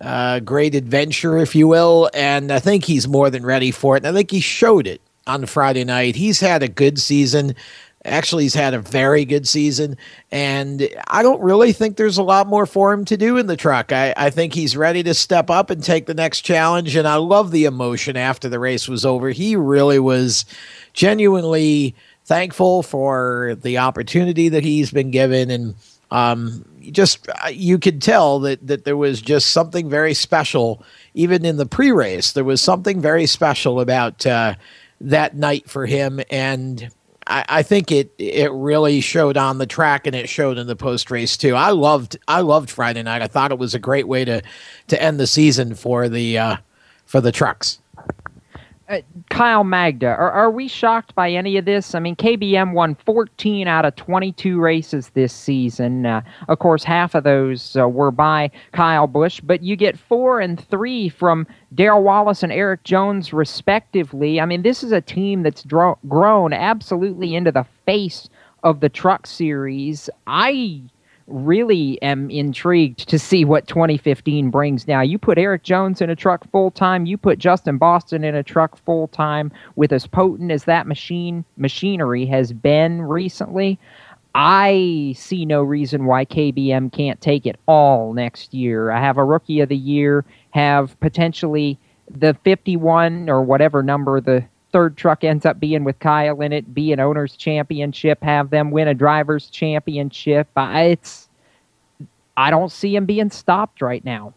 uh, great adventure, if you will. And I think he's more than ready for it. And I think he showed it on Friday night. He's had a good season. Actually, he's had a very good season, and I don't really think there's a lot more for him to do in the truck. I, I think he's ready to step up and take the next challenge, and I love the emotion after the race was over. He really was genuinely thankful for the opportunity that he's been given, and um, just uh, you could tell that that there was just something very special, even in the pre-race. There was something very special about uh, that night for him, and I, I think it it really showed on the track and it showed in the post race too. I loved I loved Friday night. I thought it was a great way to to end the season for the uh, for the trucks. Uh, Kyle Magda, are, are we shocked by any of this? I mean, KBM won 14 out of 22 races this season. Uh, of course, half of those uh, were by Kyle Busch, but you get four and three from Darrell Wallace and Erik Jones, respectively. I mean, this is a team that's dro- grown absolutely into the face of the truck series. I really am intrigued to see what 2015 brings now. You put Erik Jones in a truck full time, you put Justin Boston in a truck full time with as potent as that machine machinery has been recently. I see no reason why KBM can't take it all next year. I have a rookie of the year, have potentially the 51 or whatever number the third truck ends up being with Kyle in it, be an owner's championship, have them win a driver's championship. It's I don't see him being stopped right now.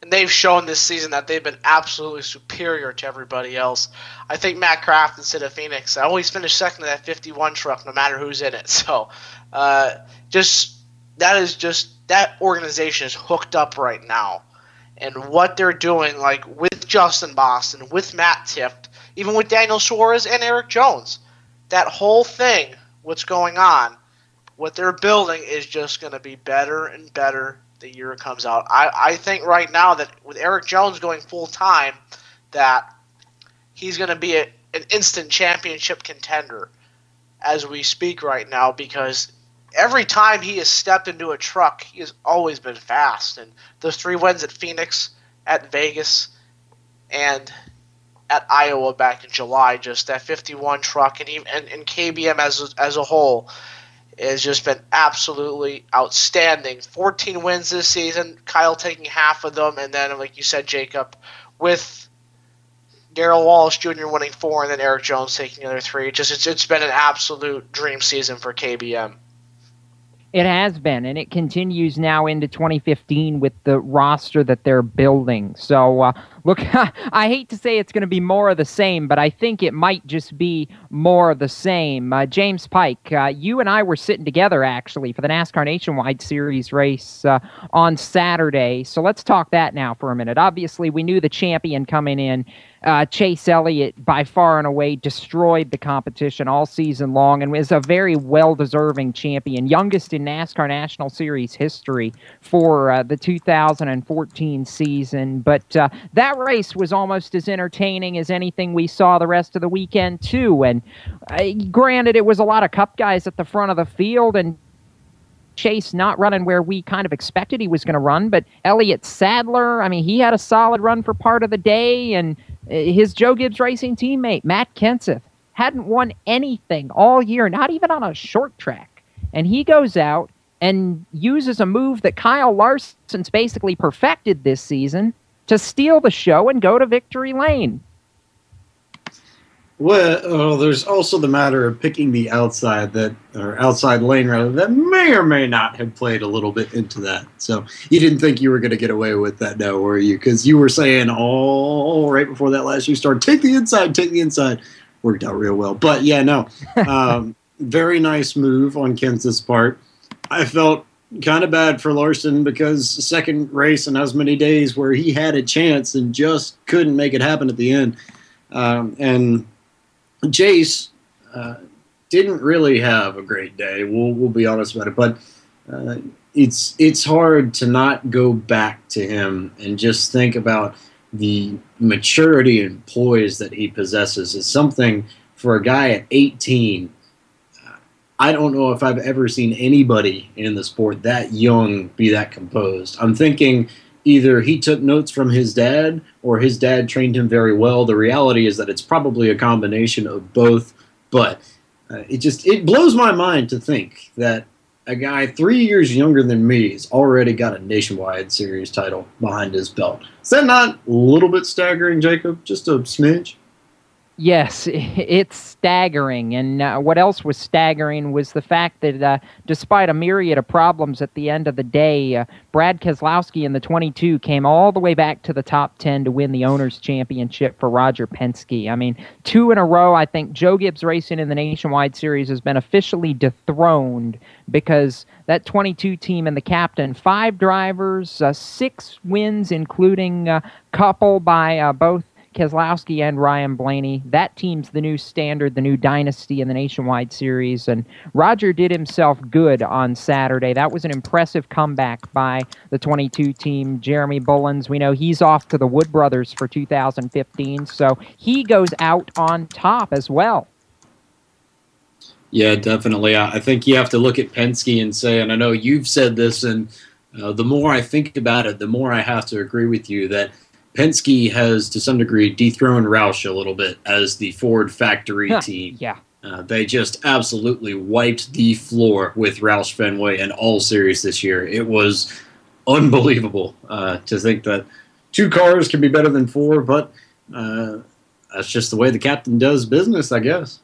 And they've shown this season that they've been absolutely superior to everybody else. I think Matt Craft instead of Phoenix I always finish second in that 51 truck, no matter who's in it. So, uh, just that is just that organization is hooked up right now and what they're doing, like with Justin Boston, with Matt Tifft, even with Daniel Suarez and Erik Jones, that whole thing, what's going on, what they're building is just going to be better and better the year it comes out. I, I think right now that with Erik Jones going full time, that he's going to be a, an instant championship contender as we speak right now because every time he has stepped into a truck, he has always been fast. And those three wins at Phoenix, at Vegas, and at Iowa back in July, just that 51 truck and even and, and KBM as as a whole has just been absolutely outstanding. 14 wins this season, Kyle taking half of them, and then like you said, Jacob, with Darrell Wallace Jr. winning four, and then Erik Jones taking the other three. Just it's, it's been an absolute dream season for KBM. It has been, and it continues now into 2015 with the roster that they're building. So uh, Look, I hate to say it's going to be more of the same, but I think it might just be more of the same. Uh, James Pike, uh, you and I were sitting together actually for the NASCAR Nationwide Series race uh, on Saturday. So let's talk that now for a minute. Obviously, we knew the champion coming in uh, Chase Elliott, by far and away, destroyed the competition all season long and was a very well deserving champion, youngest in NASCAR National Series history for uh, the 2014 season. But uh, that race was almost as entertaining as anything we saw the rest of the weekend, too. And uh, granted, it was a lot of cup guys at the front of the field, and Chase not running where we kind of expected he was going to run, but Elliott Sadler, I mean, he had a solid run for part of the day, and uh, his Joe Gibbs Racing teammate, Matt Kenseth, hadn't won anything all year, not even on a short track. And he goes out and uses a move that Kyle Larson's basically perfected this season to steal the show and go to victory lane. Well, oh, there's also the matter of picking the outside that or outside lane rather that may or may not have played a little bit into that. So you didn't think you were going to get away with that, now, were you? Because you were saying all right before that last you started, take the inside, take the inside. Worked out real well, but yeah, no, um, very nice move on Kenseth's part. I felt kind of bad for Larson because second race in as many days where he had a chance and just couldn't make it happen at the end, um, and Chase uh, didn't really have a great day. We'll we'll be honest about it, but uh, it's it's hard to not go back to him and just think about the maturity and poise that he possesses. Is something for a guy at 18. I don't know if I've ever seen anybody in the sport that young be that composed. I'm thinking either he took notes from his dad or his dad trained him very well. The reality is that it's probably a combination of both, but uh, it just it blows my mind to think that a guy three years younger than me has already got a nationwide series title behind his belt. Is that not a little bit staggering, Jacob? Just a smidge? Yes, it's staggering. And uh, what else was staggering was the fact that uh, despite a myriad of problems at the end of the day, uh, Brad Keselowski in the 22 came all the way back to the top 10 to win the Owners' Championship for Roger Penske. I mean, two in a row, I think Joe Gibbs Racing in the Nationwide Series has been officially dethroned because that 22 team and the captain, five drivers, uh, six wins, including a couple by uh, both Keselowski and Ryan Blaney. That team's the new standard, the new dynasty in the Nationwide Series. And Roger did himself good on Saturday. That was an impressive comeback by the 22 team. Jeremy Bullins, we know he's off to the Wood Brothers for 2015, so he goes out on top as well. Yeah, definitely. I think you have to look at Penske and say, and I know you've said this, and uh, the more I think about it, the more I have to agree with you that Penske has, to some degree, dethroned Roush a little bit as the Ford factory team. Yeah. Uh, they just absolutely wiped the floor with Roush Fenway and all series this year. It was unbelievable uh, to think that two cars can be better than four, but uh, that's just the way the captain does business, I guess.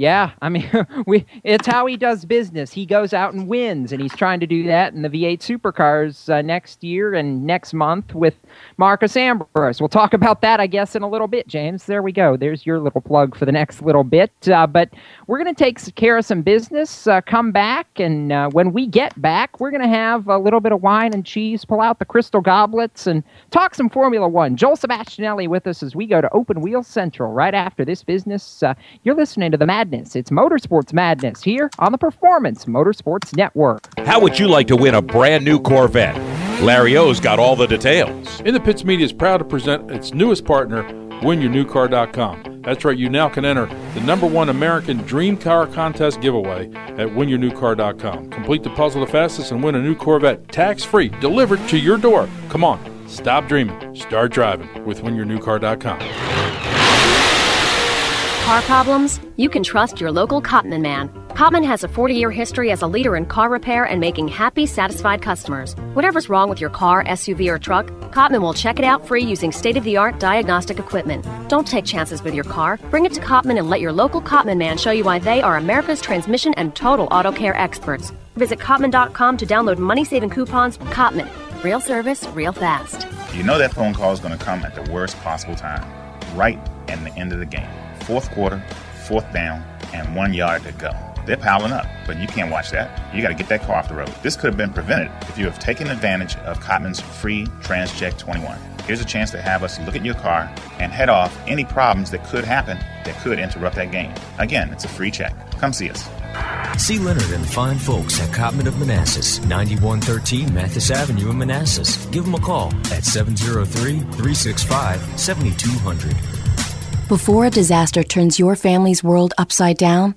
Yeah, I mean, we it's how he does business. He goes out and wins, and he's trying to do that in the V8 supercars uh, next year and next month with Marcos Ambrose. We'll talk about that, I guess, in a little bit, James. There we go. There's your little plug for the next little bit. Uh, but we're going to take care of some business, uh, come back, and uh, when we get back, we're going to have a little bit of wine and cheese, pull out the crystal goblets, and talk some Formula One. Joel Sebastianelli with us as we go to Open Wheel Central right after this business. Uh, you're listening to the Madness. It's Motorsports Madness here on the Performance Motorsports Network. How would you like to win a brand new Corvette? Larry O's got all the details. In the Pits Media is proud to present its newest partner, WinYourNewCar.com. That's right, you now can enter the number one American Dream Car Contest giveaway at WinYourNewCar.com. Complete the puzzle the fastest and win a new Corvette tax free, delivered to your door. Come on, stop dreaming, start driving with WinYourNewCar.com. Car problems? You can trust your local Cottman man. Cottman has a 40 year history as a leader in car repair and making happy, satisfied customers. Whatever's wrong with your car, SUV, or truck, Cottman will check it out free using state of the art diagnostic equipment. Don't take chances with your car. Bring it to Cottman and let your local Cottman man show you why they are America's transmission and total auto care experts. Visit Cottman.com to download money saving coupons. Cottman. Real service, real fast. You know that phone call is going to come at the worst possible time, right at the end of the game. Fourth quarter, fourth down, and one yard to go. They're piling up, but you can't watch that. You got to get that car off the road. This could have been prevented if you have taken advantage of Cottman's free TransCheck 21. Here's a chance to have us look at your car and head off any problems that could happen that could interrupt that game. Again, it's a free check. Come see us. See Leonard and fine folks at Cottman of Manassas, 9113 Mathis Avenue in Manassas. Give them a call at 703 365 7200. Before a disaster turns your family's world upside down,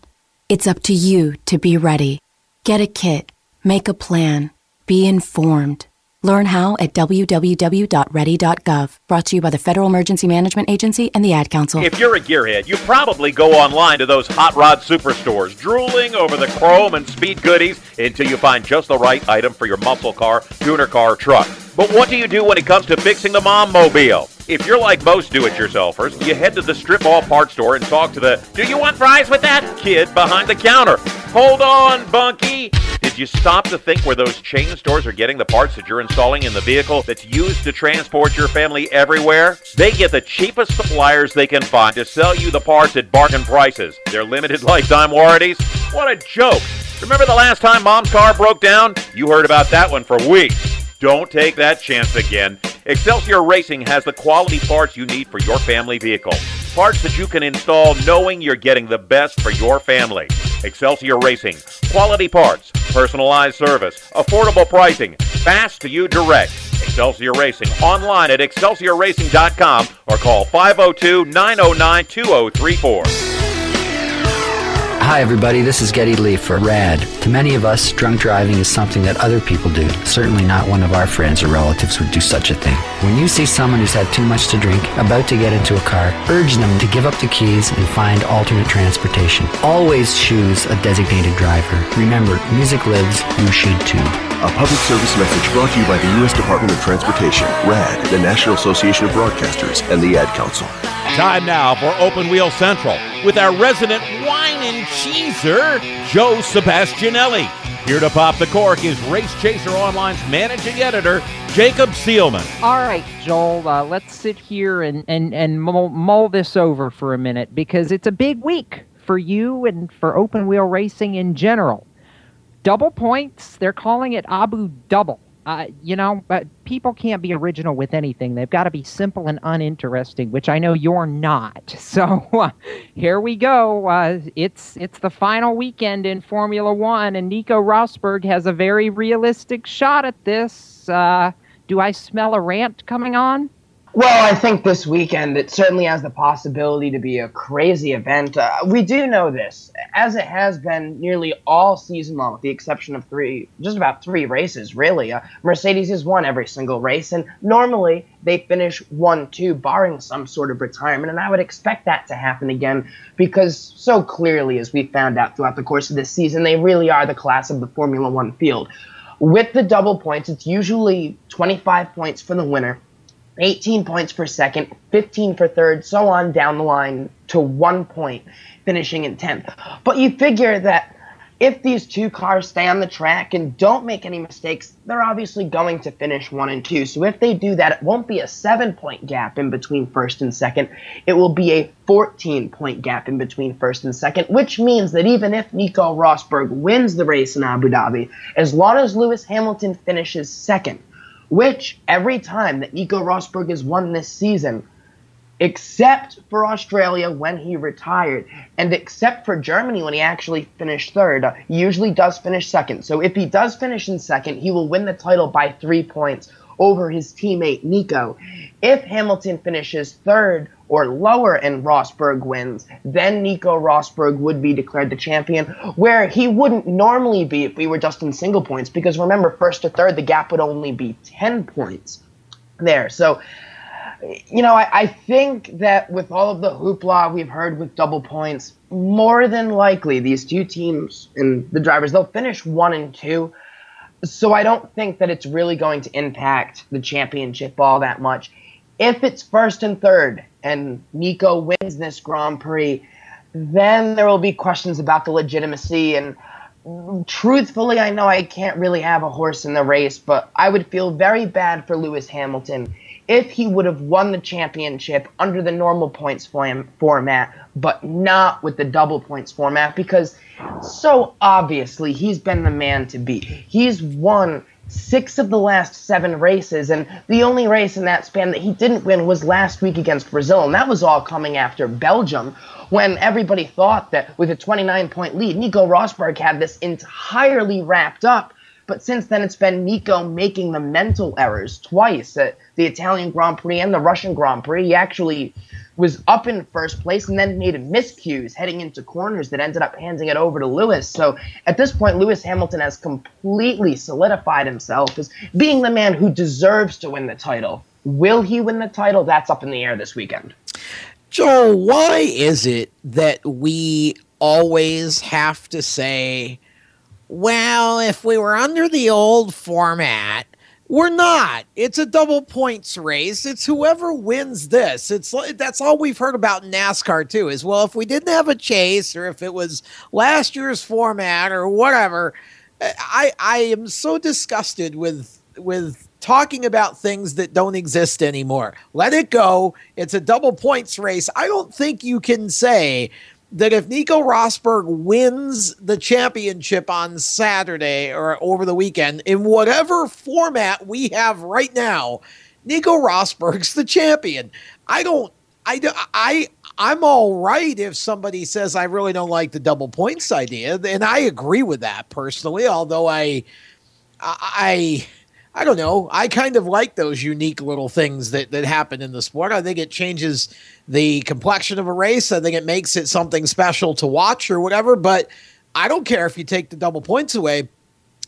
it's up to you to be ready. Get a kit, make a plan, be informed. Learn how at www.ready.gov. Brought to you by the Federal Emergency Management Agency and the Ad Council. If you're a gearhead, you probably go online to those hot rod superstores, drooling over the chrome and speed goodies until you find just the right item for your muscle car, tuner car, truck. But what do you do when it comes to fixing the mom mobile? If you're like most do-it-yourselfers, you head to the strip mall parts store and talk to the "Do you want fries with that?" kid behind the counter. Hold on, Bunky. Did you stop to think where those chain stores are getting the parts that you're installing in the vehicle that's used to transport your family everywhere? They get the cheapest suppliers they can find to sell you the parts at bargain prices. Their limited lifetime warranties? What a joke! Remember the last time mom's car broke down? You heard about that one for weeks. Don't take that chance again. Excelsior Racing has the quality parts you need for your family vehicle. Parts that you can install knowing you're getting the best for your family. Excelsior Racing. Quality parts, personalized service, affordable pricing, fast to you direct. Excelsior Racing online at excelsiorracing.com or call 502 909 2034. Hi, everybody. This is Geddy Lee for RAD. To many of us, drunk driving is something that other people do. Certainly not one of our friends or relatives would do such a thing. When you see someone who's had too much to drink, about to get into a car, urge them to give up the keys and find alternate transportation. Always choose a designated driver. Remember, music lives, you should too. A public service message brought to you by the U.S. Department of Transportation, RAD, the National Association of Broadcasters, and the Ad Council. Time now for Open Wheel Central with our resident wine and cheeser, Joe Sebastianelli. Here to pop the cork is Race Chaser Online's managing editor, Jacob Seelman. All right, Joel, uh, let's sit here and, and, and mull, mull this over for a minute because it's a big week for you and for open wheel racing in general. Double points, they're calling it Abu Double. Uh, you know, but people can't be original with anything. They've got to be simple and uninteresting, which I know you're not. So uh, here we go. Uh, it's it's the final weekend in Formula One, and Nico Rosberg has a very realistic shot at this. Uh, do I smell a rant coming on? Well, I think this weekend it certainly has the possibility to be a crazy event. Uh, we do know this, as it has been nearly all season long, with the exception of three, just about three races, really. Uh, Mercedes has won every single race, and normally they finish 1 2, barring some sort of retirement. And I would expect that to happen again because, so clearly, as we found out throughout the course of this season, they really are the class of the Formula One field. With the double points, it's usually 25 points for the winner 18 points for second, 15 for third, so on down the line to one point, finishing in 10th. But you figure that if these two cars stay on the track and don't make any mistakes, they're obviously going to finish one and two. So if they do that, it won't be a seven point gap in between first and second. It will be a 14 point gap in between first and second, which means that even if Nico Rosberg wins the race in Abu Dhabi, as long as Lewis Hamilton finishes second, which every time that Nico Rosberg has won this season, except for Australia when he retired, and except for Germany when he actually finished third, uh, he usually does finish second. So if he does finish in second, he will win the title by three points over his teammate Nico. If Hamilton finishes third or lower and Rosberg wins, then Nico Rosberg would be declared the champion, where he wouldn't normally be if we were just in single points, because remember, first to third, the gap would only be 10 points there. So, you know, I, I think that with all of the hoopla we've heard with double points, more than likely these two teams and the drivers, they'll finish one and two. So I don't think that it's really going to impact the championship all that much. If it's first and third and Nico wins this Grand Prix, then there will be questions about the legitimacy. And truthfully, I know I can't really have a horse in the race, but I would feel very bad for Lewis Hamilton if he would have won the championship under the normal points form, format, but not with the double points format, because so obviously he's been the man to beat. He's won six of the last seven races, and the only race in that span that he didn't win was last week against Brazil, and that was all coming after Belgium, when everybody thought that with a 29 point lead, Nico Rosberg had this entirely wrapped up. But since then, it's been Nico making the mental errors twice at the Italian Grand Prix and the Russian Grand Prix. He actually was up in first place and then made miscues heading into corners that ended up handing it over to Lewis. So at this point, Lewis Hamilton has completely solidified himself as being the man who deserves to win the title. Will he win the title? That's up in the air this weekend. Joel, why is it that we always have to say, well, if we were under the old format, we're not. It's a double points race. It's whoever wins this. It's that's all we've heard about NASCAR too. Is well, if we didn't have a chase, or if it was last year's format, or whatever. Eh, I I am so disgusted with with talking about things that don't exist anymore. Let it go. It's a double points race. I don't think you can say that if Nico Rosberg wins the championship on Saturday or over the weekend, in whatever format we have right now, Nico Rosberg's the champion. I don't, I, I, I'm all right if somebody says I really don't like the double points idea, and I agree with that personally. Although I, I, I don't know. I kind of like those unique little things that, that happen in the sport. I think it changes the complexion of a race. I think it makes it something special to watch or whatever. But I don't care if you take the double points away.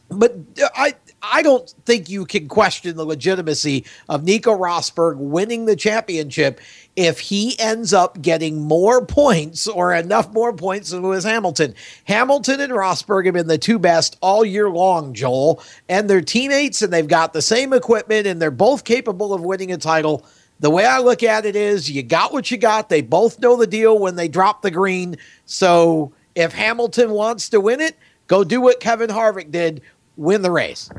But I I don't think you can question the legitimacy of Nico Rosberg winning the championship if he ends up getting more points or enough more points than Lewis Hamilton. Hamilton and Rosberg have been the two best all year long, Joel, and they're teammates and they've got the same equipment and they're both capable of winning a title. The way I look at it is you got what you got. They both know the deal when they drop the green. So if Hamilton wants to win it, go do what Kevin Harvick did, win the race.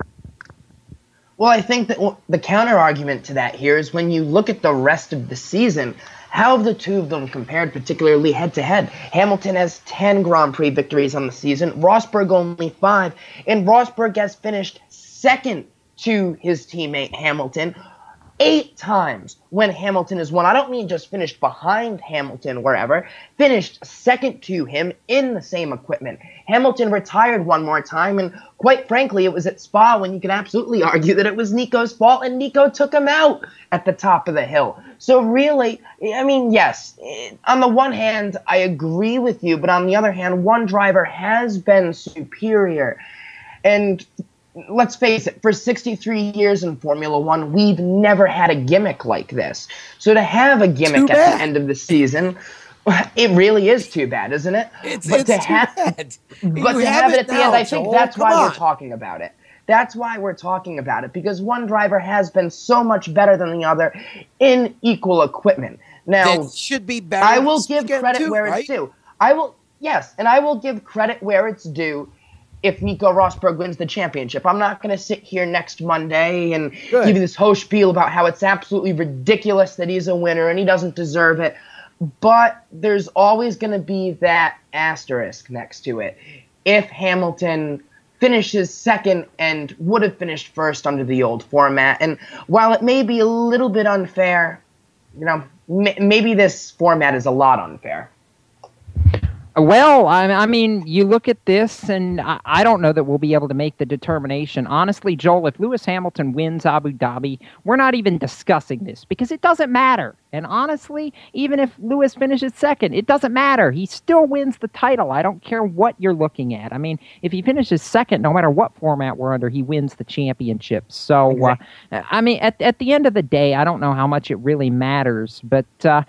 Well, I think that the counter argument to that here is when you look at the rest of the season, how have the two of them compared, particularly head to head? Hamilton has 10 Grand Prix victories on the season, Rosberg only five, and Rosberg has finished second to his teammate Hamilton eight times when Hamilton has won. I don't mean just finished behind Hamilton wherever, finished second to him in the same equipment. Hamilton retired one more time, and quite frankly, it was at Spa when you can absolutely argue that it was Nico's fault, and Nico took him out at the top of the hill. So, really, I mean, yes, on the one hand, I agree with you, but on the other hand, one driver has been superior. And let's face it, for 63 years in Formula One, we've never had a gimmick like this. So to have a gimmick at the end of the season, it really is too bad, isn't it? It's, but it's to have, bad. But you to have, have it at now, the end, I think Joel, that's why on. we're talking about it. That's why we're talking about it because one driver has been so much better than the other in equal equipment. Now, that should be better. I will give credit too, where right? it's due. I will, yes, and I will give credit where it's due if Nico Rosberg wins the championship. I'm not going to sit here next Monday and Good. give you this whole spiel about how it's absolutely ridiculous that he's a winner and he doesn't deserve it. But there's always going to be that asterisk next to it. If Hamilton finishes second and would have finished first under the old format, and while it may be a little bit unfair, you know, maybe this format is a lot unfair. Well, I, I, mean, you look at this, and I, I, don't know that we'll be able to make the determination. Honestly, Joel, if Lewis Hamilton wins Abu Dhabi, we're not even discussing this because it doesn't matter. And honestly, even if Lewis finishes second, it doesn't matter. He still wins the title. I don't care what you're looking at. I mean, if he finishes second, no matter what format we're under, he wins the championship. So, uh, exactly. uh, I mean, at, at the end of the day, I don't know how much it really matters. But uh,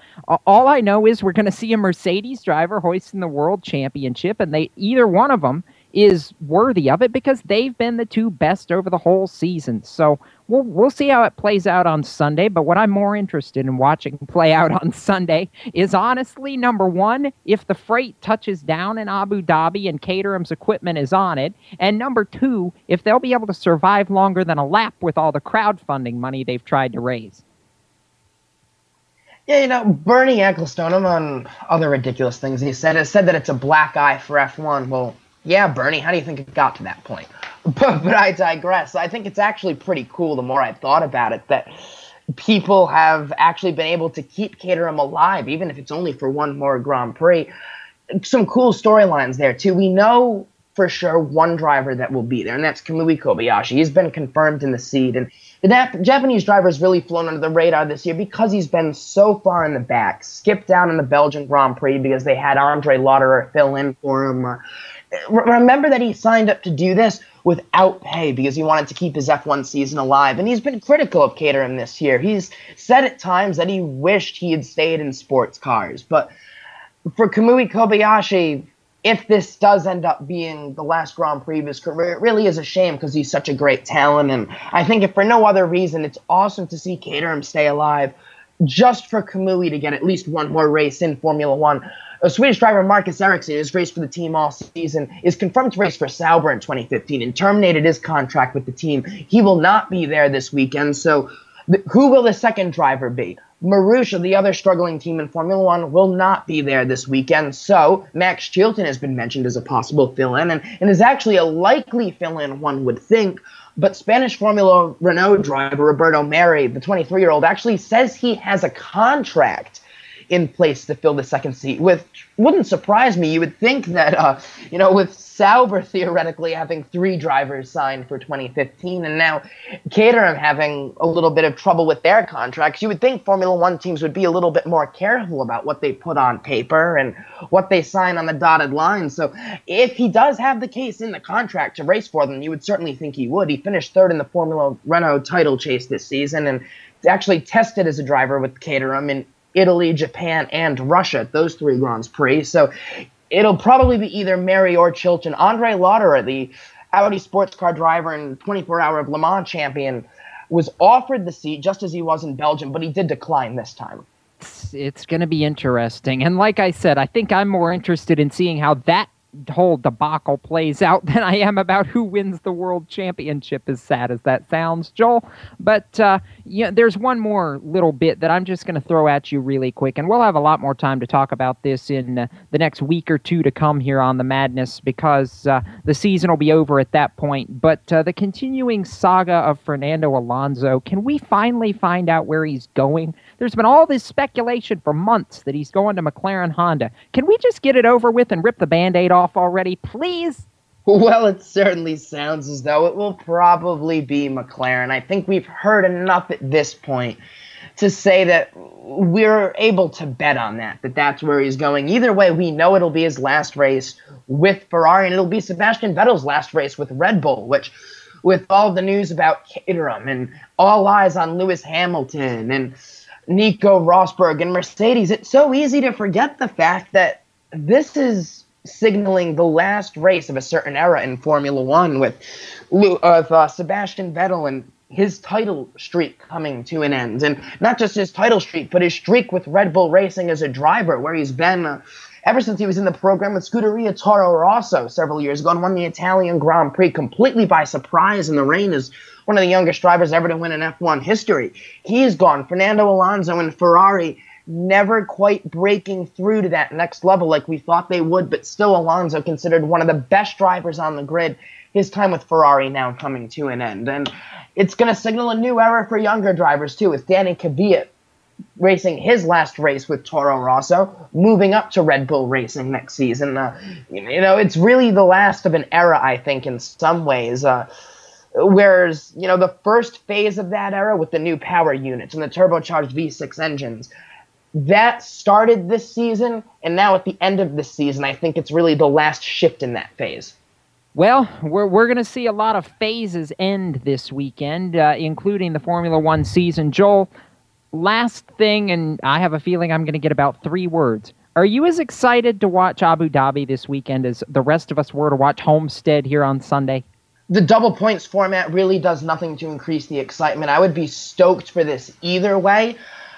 all I know is we're going to see a Mercedes driver hoisting the world championship, and they either one of them is worthy of it because they've been the two best over the whole season. So we'll we'll see how it plays out on Sunday. But what I'm more interested in watching play out on Sunday is honestly number one, if the freight touches down in Abu Dhabi and Caterham's equipment is on it, and number two, if they'll be able to survive longer than a lap with all the crowdfunding money they've tried to raise. Yeah, you know, Bernie Ecclestone, among other ridiculous things he said, has said that it's a black eye for F1. Well, yeah, Bernie, how do you think it got to that point? But, but I digress. I think it's actually pretty cool the more I've thought about it that people have actually been able to keep Caterham alive, even if it's only for one more Grand Prix. Some cool storylines there, too. We know for sure one driver that will be there, and that's Kamui Kobayashi. He's been confirmed in the seat, and the Nap- Japanese driver has really flown under the radar this year because he's been so far in the back. Skipped down in the Belgian Grand Prix because they had Andre Lotterer fill in for him. Uh, remember that he signed up to do this without pay because he wanted to keep his F1 season alive. And he's been critical of Caterham this year. He's said at times that he wished he had stayed in sports cars. But for Kamui Kobayashi, if this does end up being the last Grand Prix of his career, it really is a shame because he's such a great talent. And I think if for no other reason, it's awesome to see Caterham stay alive just for Kamui to get at least one more race in Formula One. A Swedish driver, Marcus Ericsson, has raced for the team all season, is confirmed to race for Sauber in 2015 and terminated his contract with the team. He will not be there this weekend. So, th- who will the second driver be? Marussia, the other struggling team in Formula One, will not be there this weekend. So, Max Chilton has been mentioned as a possible fill in and, and is actually a likely fill in, one would think. But Spanish Formula Renault driver Roberto Merhi, the 23 year old, actually says he has a contract in place to fill the second seat. Which wouldn't surprise me. You would think that, uh, you know, with Sauber theoretically having three drivers signed for 2015, and now Caterham having a little bit of trouble with their contracts, you would think Formula One teams would be a little bit more careful about what they put on paper and what they sign on the dotted line. So if he does have the case in the contract to race for them, you would certainly think he would. He finished third in the Formula Renault title chase this season and actually tested as a driver with Caterham in Italy, Japan, and Russia, those three Grands Prix. So it'll probably be either Merhi or Chilton. Andre Lotterer, the Audi sports car driver and 24 hour of Le Mans champion, was offered the seat just as he was in Belgium, but he did decline this time. It's going to be interesting. And like I said, I think I'm more interested in seeing how that whole debacle plays out than I am about who wins the world championship, as sad as that sounds, Joel. But uh, yeah, there's one more little bit that I'm just going to throw at you really quick, and we'll have a lot more time to talk about this in uh, the next week or two to come here on the Madness because uh, the season will be over at that point. But uh, the continuing saga of Fernando Alonso, can we finally find out where he's going? There's been all this speculation for months that he's going to McLaren Honda. Can we just get it over with and rip the band aid off already, please? Well, it certainly sounds as though it will probably be McLaren. I think we've heard enough at this point to say that we're able to bet on that, that that's where he's going. Either way, we know it'll be his last race with Ferrari, and it'll be Sebastian Vettel's last race with Red Bull, which, with all the news about Caterham and all eyes on Lewis Hamilton and Nico Rosberg and Mercedes, it's so easy to forget the fact that this is signaling the last race of a certain era in Formula One with, with uh, Sebastian Vettel and his title streak coming to an end. And not just his title streak, but his streak with Red Bull Racing as a driver, where he's been. Uh, ever since he was in the program with Scuderia Toro Rosso several years ago and won the Italian Grand Prix completely by surprise in the rain as one of the youngest drivers ever to win in F1 history. He's gone. Fernando Alonso and Ferrari never quite breaking through to that next level like we thought they would, but still Alonso considered one of the best drivers on the grid. His time with Ferrari now coming to an end. And it's going to signal a new era for younger drivers, too, with Danny Kvyat racing his last race with Toro Rosso, moving up to Red Bull Racing next season. Uh, you know, it's really the last of an era, I think, in some ways. Uh, whereas, you know, the first phase of that era with the new power units and the turbocharged V6 engines, that started this season, and now at the end of this season, I think it's really the last shift in that phase. Well, we're, we're going to see a lot of phases end this weekend, uh, including the Formula One season. Joel, last thing, and I have a feeling I'm going to get about three words. Are you as excited to watch Abu Dhabi this weekend as the rest of us were to watch Homestead here on Sunday? The double points format really does nothing to increase the excitement. I would be stoked for this either way.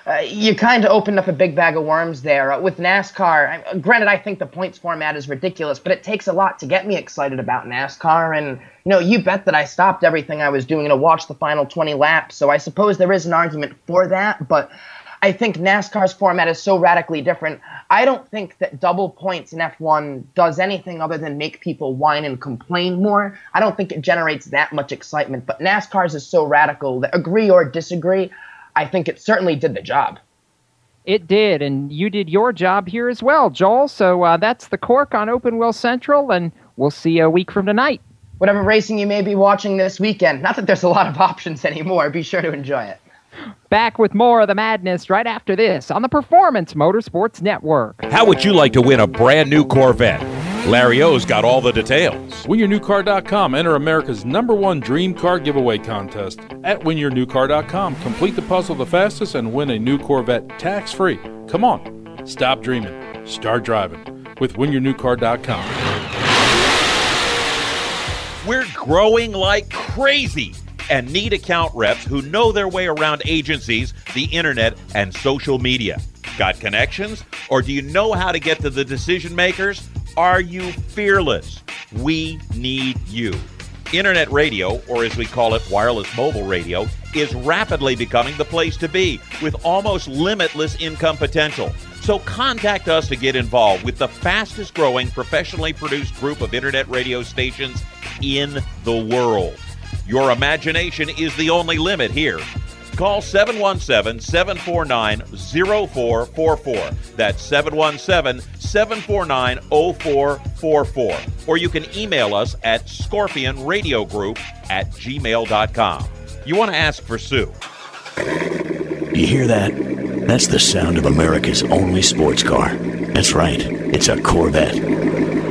Uh, you kind of opened up a big bag of worms there. Uh, with NASCAR, I, granted, I think the points format is ridiculous, but it takes a lot to get me excited about NASCAR. And, you know, you bet that I stopped everything I was doing to watch the final 20 laps. So I suppose there is an argument for that, but I think NASCAR's format is so radically different. I don't think that double points in F1 does anything other than make people whine and complain more. I don't think it generates that much excitement. But NASCAR's is so radical that agree or disagree, I think it certainly did the job. It did, and you did your job here as well, Joel. So uh, that's the cork on Open Wheel Central, and we'll see you a week from tonight. Whatever racing you may be watching this weekend, not that there's a lot of options anymore, be sure to enjoy it. Back with more of the madness right after this on the Performance Motorsports Network. How would you like to win a brand new Corvette? Larry O's got all the details. WinYourNewCar.com. Enter America's number one dream car giveaway contest. At WinYourNewCar.com, complete the puzzle the fastest and win a new Corvette tax free. Come on, stop dreaming, start driving with WinYourNewCar.com. We're growing like crazy and need account reps who know their way around agencies, the internet, and social media. Got connections? Or do you know how to get to the decision makers? Are you fearless? We need you. Internet radio, or as we call it, wireless mobile radio, is rapidly becoming the place to be with almost limitless income potential. So contact us to get involved with the fastest growing professionally produced group of internet radio stations in the world. Your imagination is the only limit here. Call 717 749 0444. That's 717 749 0444. Or you can email us at scorpionradiogroup at gmail.com. You want to ask for Sue. You hear that? That's the sound of America's only sports car. That's right, it's a Corvette.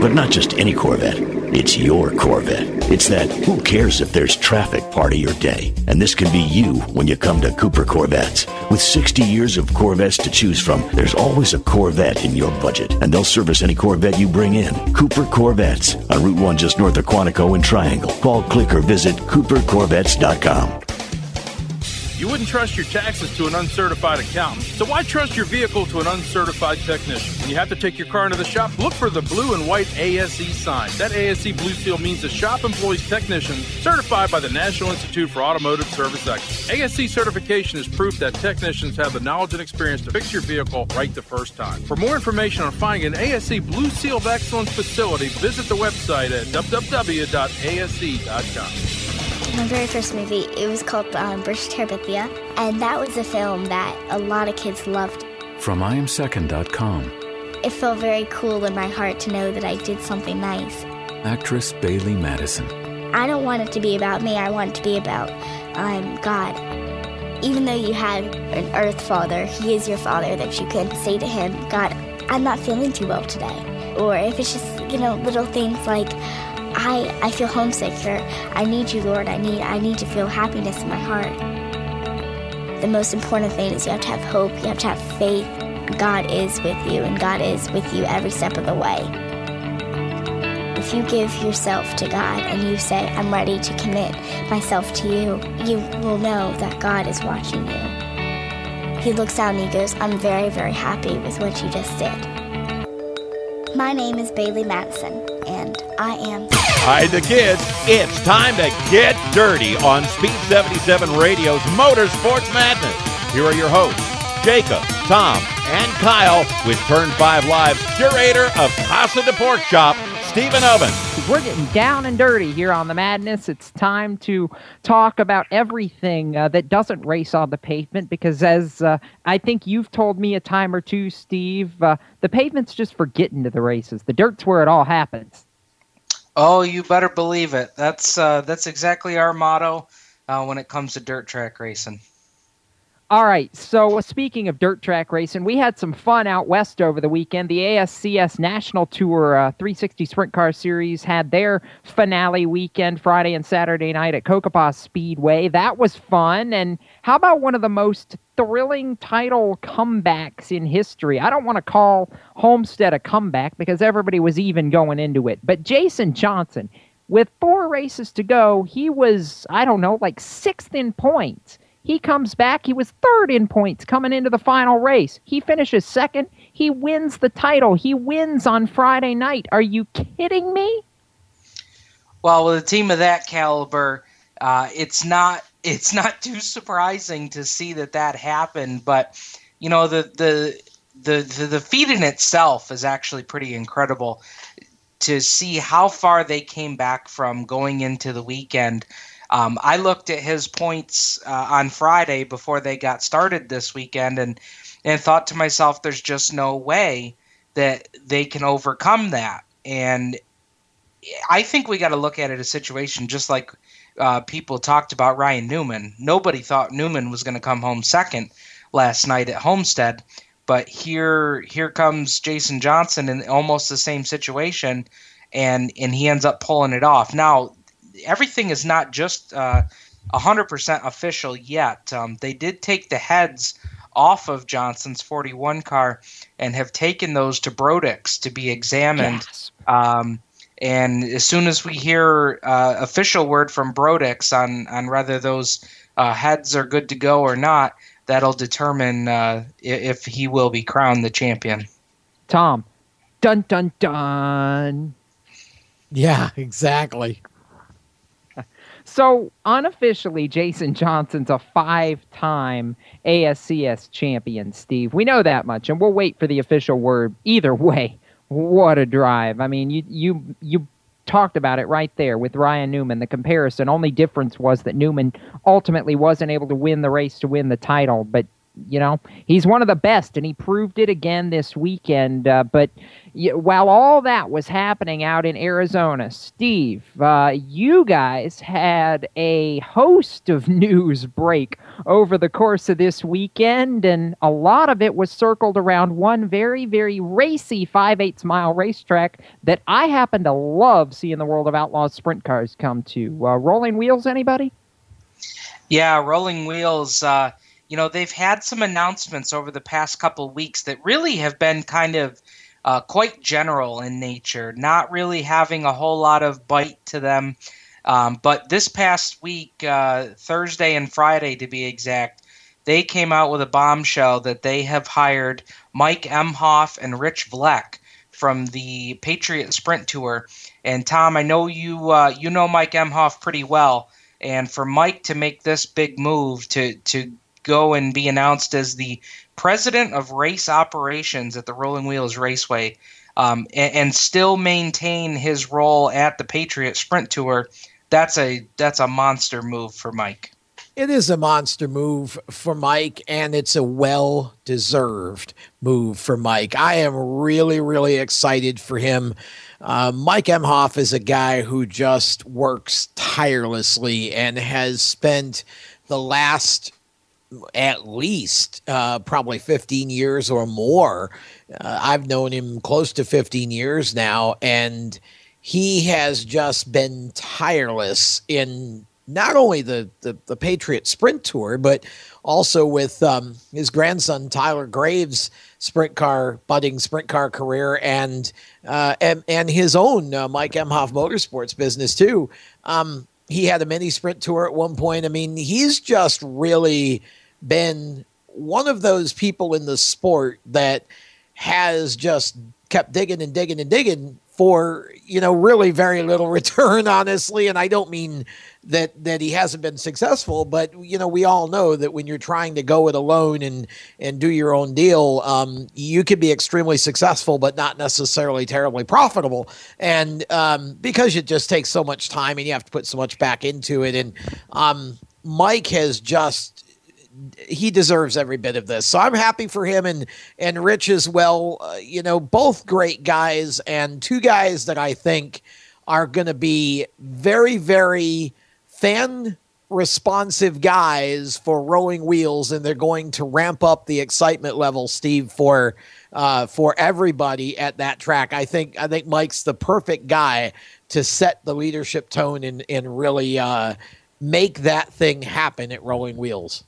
But not just any Corvette. It's your Corvette. It's that who cares if there's traffic part of your day. And this can be you when you come to Cooper Corvettes. With 60 years of Corvettes to choose from, there's always a Corvette in your budget. And they'll service any Corvette you bring in. Cooper Corvettes on Route 1 just north of Quantico and Triangle. Call, click, or visit coopercorvettes.com. You wouldn't trust your taxes to an uncertified accountant. So why trust your vehicle to an uncertified technician? When you have to take your car into the shop, look for the blue and white ASE sign. That ASE blue seal means the shop employs technicians certified by the National Institute for Automotive Service Excellence. ASE certification is proof that technicians have the knowledge and experience to fix your vehicle right the first time. For more information on finding an ASE Blue Seal of Excellence facility, visit the website at www.ase.com. My very first movie, it was called um, Bridge to Terabithia, and that was a film that a lot of kids loved. From IamSecond.com, It felt very cool in my heart to know that I did something nice. actress Bailee Madison. I don't want it to be about me, I want it to be about um, God. Even though you have an earth father, he is your father that you can say to him, God, I'm not feeling too well today. Or if it's just, you know, little things like, I, I feel homesick here. I need you, Lord. I need I need to feel happiness in my heart. The most important thing is you have to have hope, you have to have faith. God is with you and God is with you every step of the way. If you give yourself to God and you say, I'm ready to commit myself to you, you will know that God is watching you. He looks down and he goes, I'm very, very happy with what you just did. My name is Bailee Madison, and I am. Hi, the kids. It's time to get dirty on Speed 77 Radio's Motorsports Madness. Here are your hosts, Jacob, Tom, and Kyle with Turn 5 Live's curator of Casa de Pork Chop, Stephen Oven. We're getting down and dirty here on the madness. It's time to talk about everything uh, that doesn't race on the pavement because, as uh, I think you've told me a time or two, Steve, uh, the pavement's just for getting to the races. The dirt's where it all happens. Oh, you better believe it. That's uh, that's exactly our motto uh, when it comes to dirt track racing. All right. So speaking of dirt track racing, we had some fun out west over the weekend. The ASCS National Tour uh, 360 Sprint Car Series had their finale weekend Friday and Saturday night at Cocopah Speedway. That was fun. And how about one of the most thrilling title comebacks in history? I don't want to call Homestead a comeback because everybody was even going into it, but Jason Johnson. With four races to go, he was, I don't know, like sixth in points. He comes back. He was third in points coming into the final race. He finishes second. He wins the title. He wins on Friday night. Are you kidding me? Well, with a team of that caliber, uh, it's not it's not too surprising to see that that happened. But you know the the the the, the feat in itself is actually pretty incredible to see how far they came back from going into the weekend. Um, I looked at his points uh, on Friday before they got started this weekend, and and thought to myself, "There's just no way that they can overcome that." And I think we got to look at it a situation just like uh, people talked about Ryan Newman. Nobody thought Newman was going to come home second last night at Homestead, but here here comes Jason Johnson in almost the same situation, and and he ends up pulling it off. Now everything is not just uh, 100% official yet. Um, they did take the heads off of Johnson's 41 car and have taken those to Brodix to be examined. Yes. Um, and as soon as we hear uh, official word from Brodix on on whether those uh, heads are good to go or not, that'll determine uh, if he will be crowned the champion. Tom, dun dun dun. Yeah, exactly. So unofficially, Jason Johnson's a five-time ASCS champion. Steve, we know that much, and we'll wait for the official word. Either way, what a drive! I mean, you you you talked about it right there with Ryan Newman. The comparison. Only difference was that Newman ultimately wasn't able to win the race to win the title, but you know he's one of the best, and he proved it again this weekend. Uh, but y- while all that was happening out in Arizona, Steve, uh, you guys had a host of news break over the course of this weekend, and a lot of it was circled around one very, very racy 5 8 mile racetrack that I happen to love seeing the World of Outlaws sprint cars come to. Uh, rolling Wheels, anybody? Yeah, Rolling Wheels. You know, they've had some announcements over the past couple weeks that really have been kind of uh, quite general in nature, not really having a whole lot of bite to them. Um, but this past week, uh, Thursday and Friday to be exact, they came out with a bombshell that they have hired Mike Emhoff and Rich Vleck from the Patriot Sprint Tour. And Tom, I know you uh, you know Mike Emhoff pretty well, and for Mike to make this big move to to go and be announced as the president of race operations at the Rolling Wheels Raceway, um, and, and still maintain his role at the Patriot Sprint Tour, that's a that's a monster move for Mike. It is a monster move for Mike, and it's a well deserved move for Mike. I am really, really excited for him. Uh, Mike Emhoff is a guy who just works tirelessly and has spent the last at least uh, probably 15 years or more. Uh, I've known him close to 15 years now, and he has just been tireless in not only the, the, the Patriot Sprint Tour, but also with um, his grandson Tyler Graves' sprint car, budding sprint car career, and uh, and, and his own uh, Mike Emhoff Motorsports business too. Um, he had a mini sprint tour at one point. I mean, he's just really been one of those people in the sport that has just kept digging and digging and digging for you know really very little return honestly. And i don't mean that that he hasn't been successful but you know we all know that when you're trying to go it alone and and do your own deal um, you can be extremely successful but not necessarily terribly profitable. And um, because it just takes so much time and you have to put so much back into it. And um, mike has just he deserves every bit of this. So I'm happy for him and and Rich as well. Uh, you know, both great guys and two guys that I think are going to be very very fan responsive guys for rolling wheels and they're going to ramp up the excitement level steve for uh, for everybody at that track i think i think mike's the perfect guy to set the leadership tone and and really uh, make that thing happen at rolling wheels.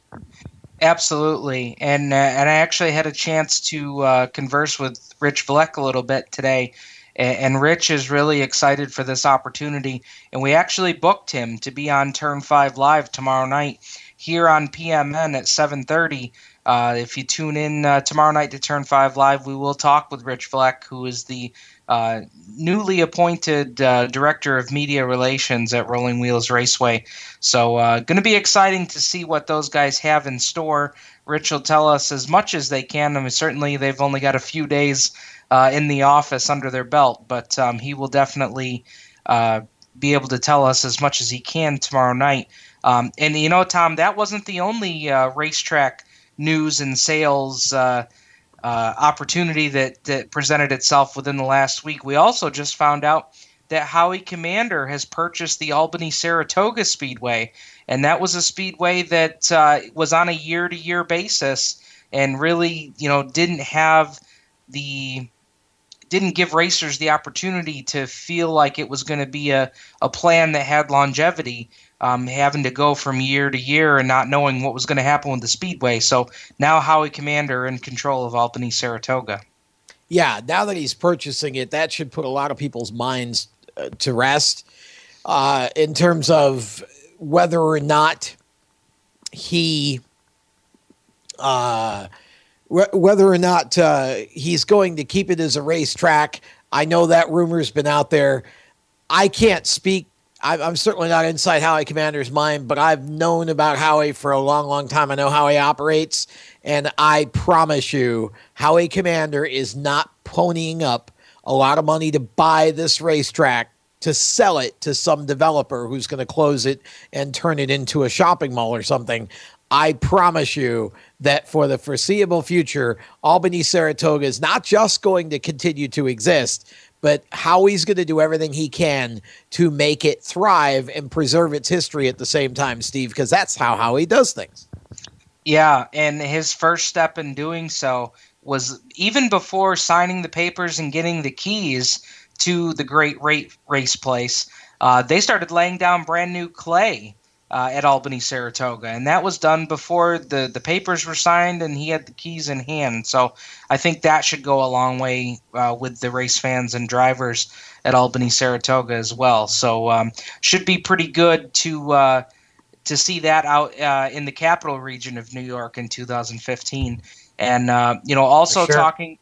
Absolutely, and uh, and I actually had a chance to uh, converse with Rich Vleck a little bit today, and, Rich is really excited for this opportunity. And we actually booked him to be on Turn Five Live tomorrow night here on PMN at 7:30 Uh, if you tune in uh, tomorrow night to Turn 5 Live, we will talk with Rich Fleck, who is the uh, newly appointed uh, Director of Media Relations at Rolling Wheels Raceway. So, uh, going to be exciting to see what those guys have in store. Rich will tell us as much as they can. I mean, certainly they've only got a few days uh, in the office under their belt, but um, he will definitely be able to tell us as much as he can tomorrow night. Um, and you know, Tom, that wasn't the only uh, racetrack news and sales uh, opportunity that, that presented itself within the last week. We also just found out that Howie Commander has purchased the Albany Saratoga Speedway, and that was a speedway that uh, was on a year-to-year basis and really, you know, didn't have the didn't give racers the opportunity to feel like it was going to be a, a plan that had longevity um, having to go from year to year and not knowing what was going to happen with the speedway. So now Howie Commander in control of Albany Saratoga. Yeah, now that he's purchasing it, that should put a lot of people's minds uh, to rest uh, in terms of whether or not he. Uh, whether or not uh, he's going to keep it as a racetrack. I know that rumor's been out there. I can't speak I'm certainly not inside Howie Commander's mind, but I've known about Howie for a long, long time. I know how he operates, and I promise you, Howie Commander is not ponying up a lot of money to buy this racetrack to sell it to some developer who's going to close it and turn it into a shopping mall or something. I promise you that for the foreseeable future, Albany Saratoga is not just going to continue to exist, but Howie's going to do everything he can to make it thrive and preserve its history at the same time, Steve, because that's how Howie does things. Yeah, and his first step in doing so was even before signing the papers and getting the keys to the great race place. Uh, they started laying down brand new clay uh, at Albany Saratoga, and that was done before the the papers were signed and he had the keys in hand. So I think that should go a long way uh, with the race fans and drivers at Albany Saratoga as well. So um, should be pretty good to uh, to see that out uh, in the capital region of New York in 2015, and uh, you know also sure. talking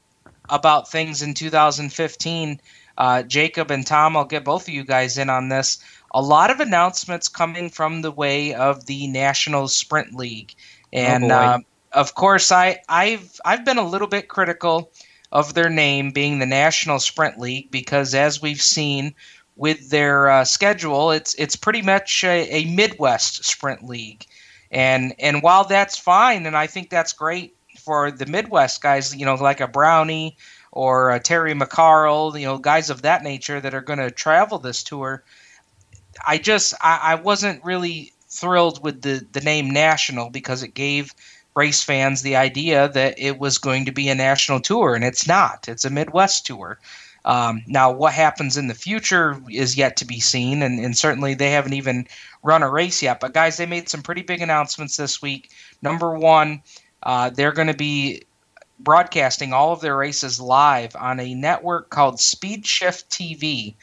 about things in 2015. Uh, Jacob and Tom, I'll get both of you guys in on this a lot of announcements coming from the way of the National Sprint League, and oh uh, of course, I I've I've been a little bit critical of their name being the National Sprint League because, as we've seen with their uh, schedule, it's it's pretty much a, a, Midwest Sprint League, and and while that's fine, and I think that's great for the Midwest guys, you know, like a Brownie or a Terry McCarl, you know, guys of that nature that are going to travel this tour I just I, I wasn't really thrilled with the the name national because it gave race fans the idea that it was going to be a national tour, and it's not. It's a Midwest tour. Um, now, what happens in the future is yet to be seen, and, and certainly they haven't even run a race yet. But, guys, they made some pretty big announcements this week. Number one, uh, they're going to be broadcasting all of their races live on a network called Speed Shift TV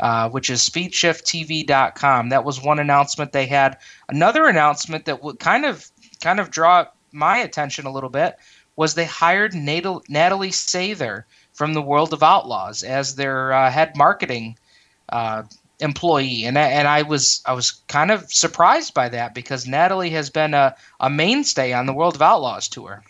uh, which is speedshifttv.com. That was one announcement they had. Another announcement that would kind of kind of draw my attention a little bit was they hired Natalie Sather from the World of Outlaws as their uh, head marketing uh, employee, and and I was I was kind of surprised by that because Natalie has been a, a mainstay on the World of Outlaws tour.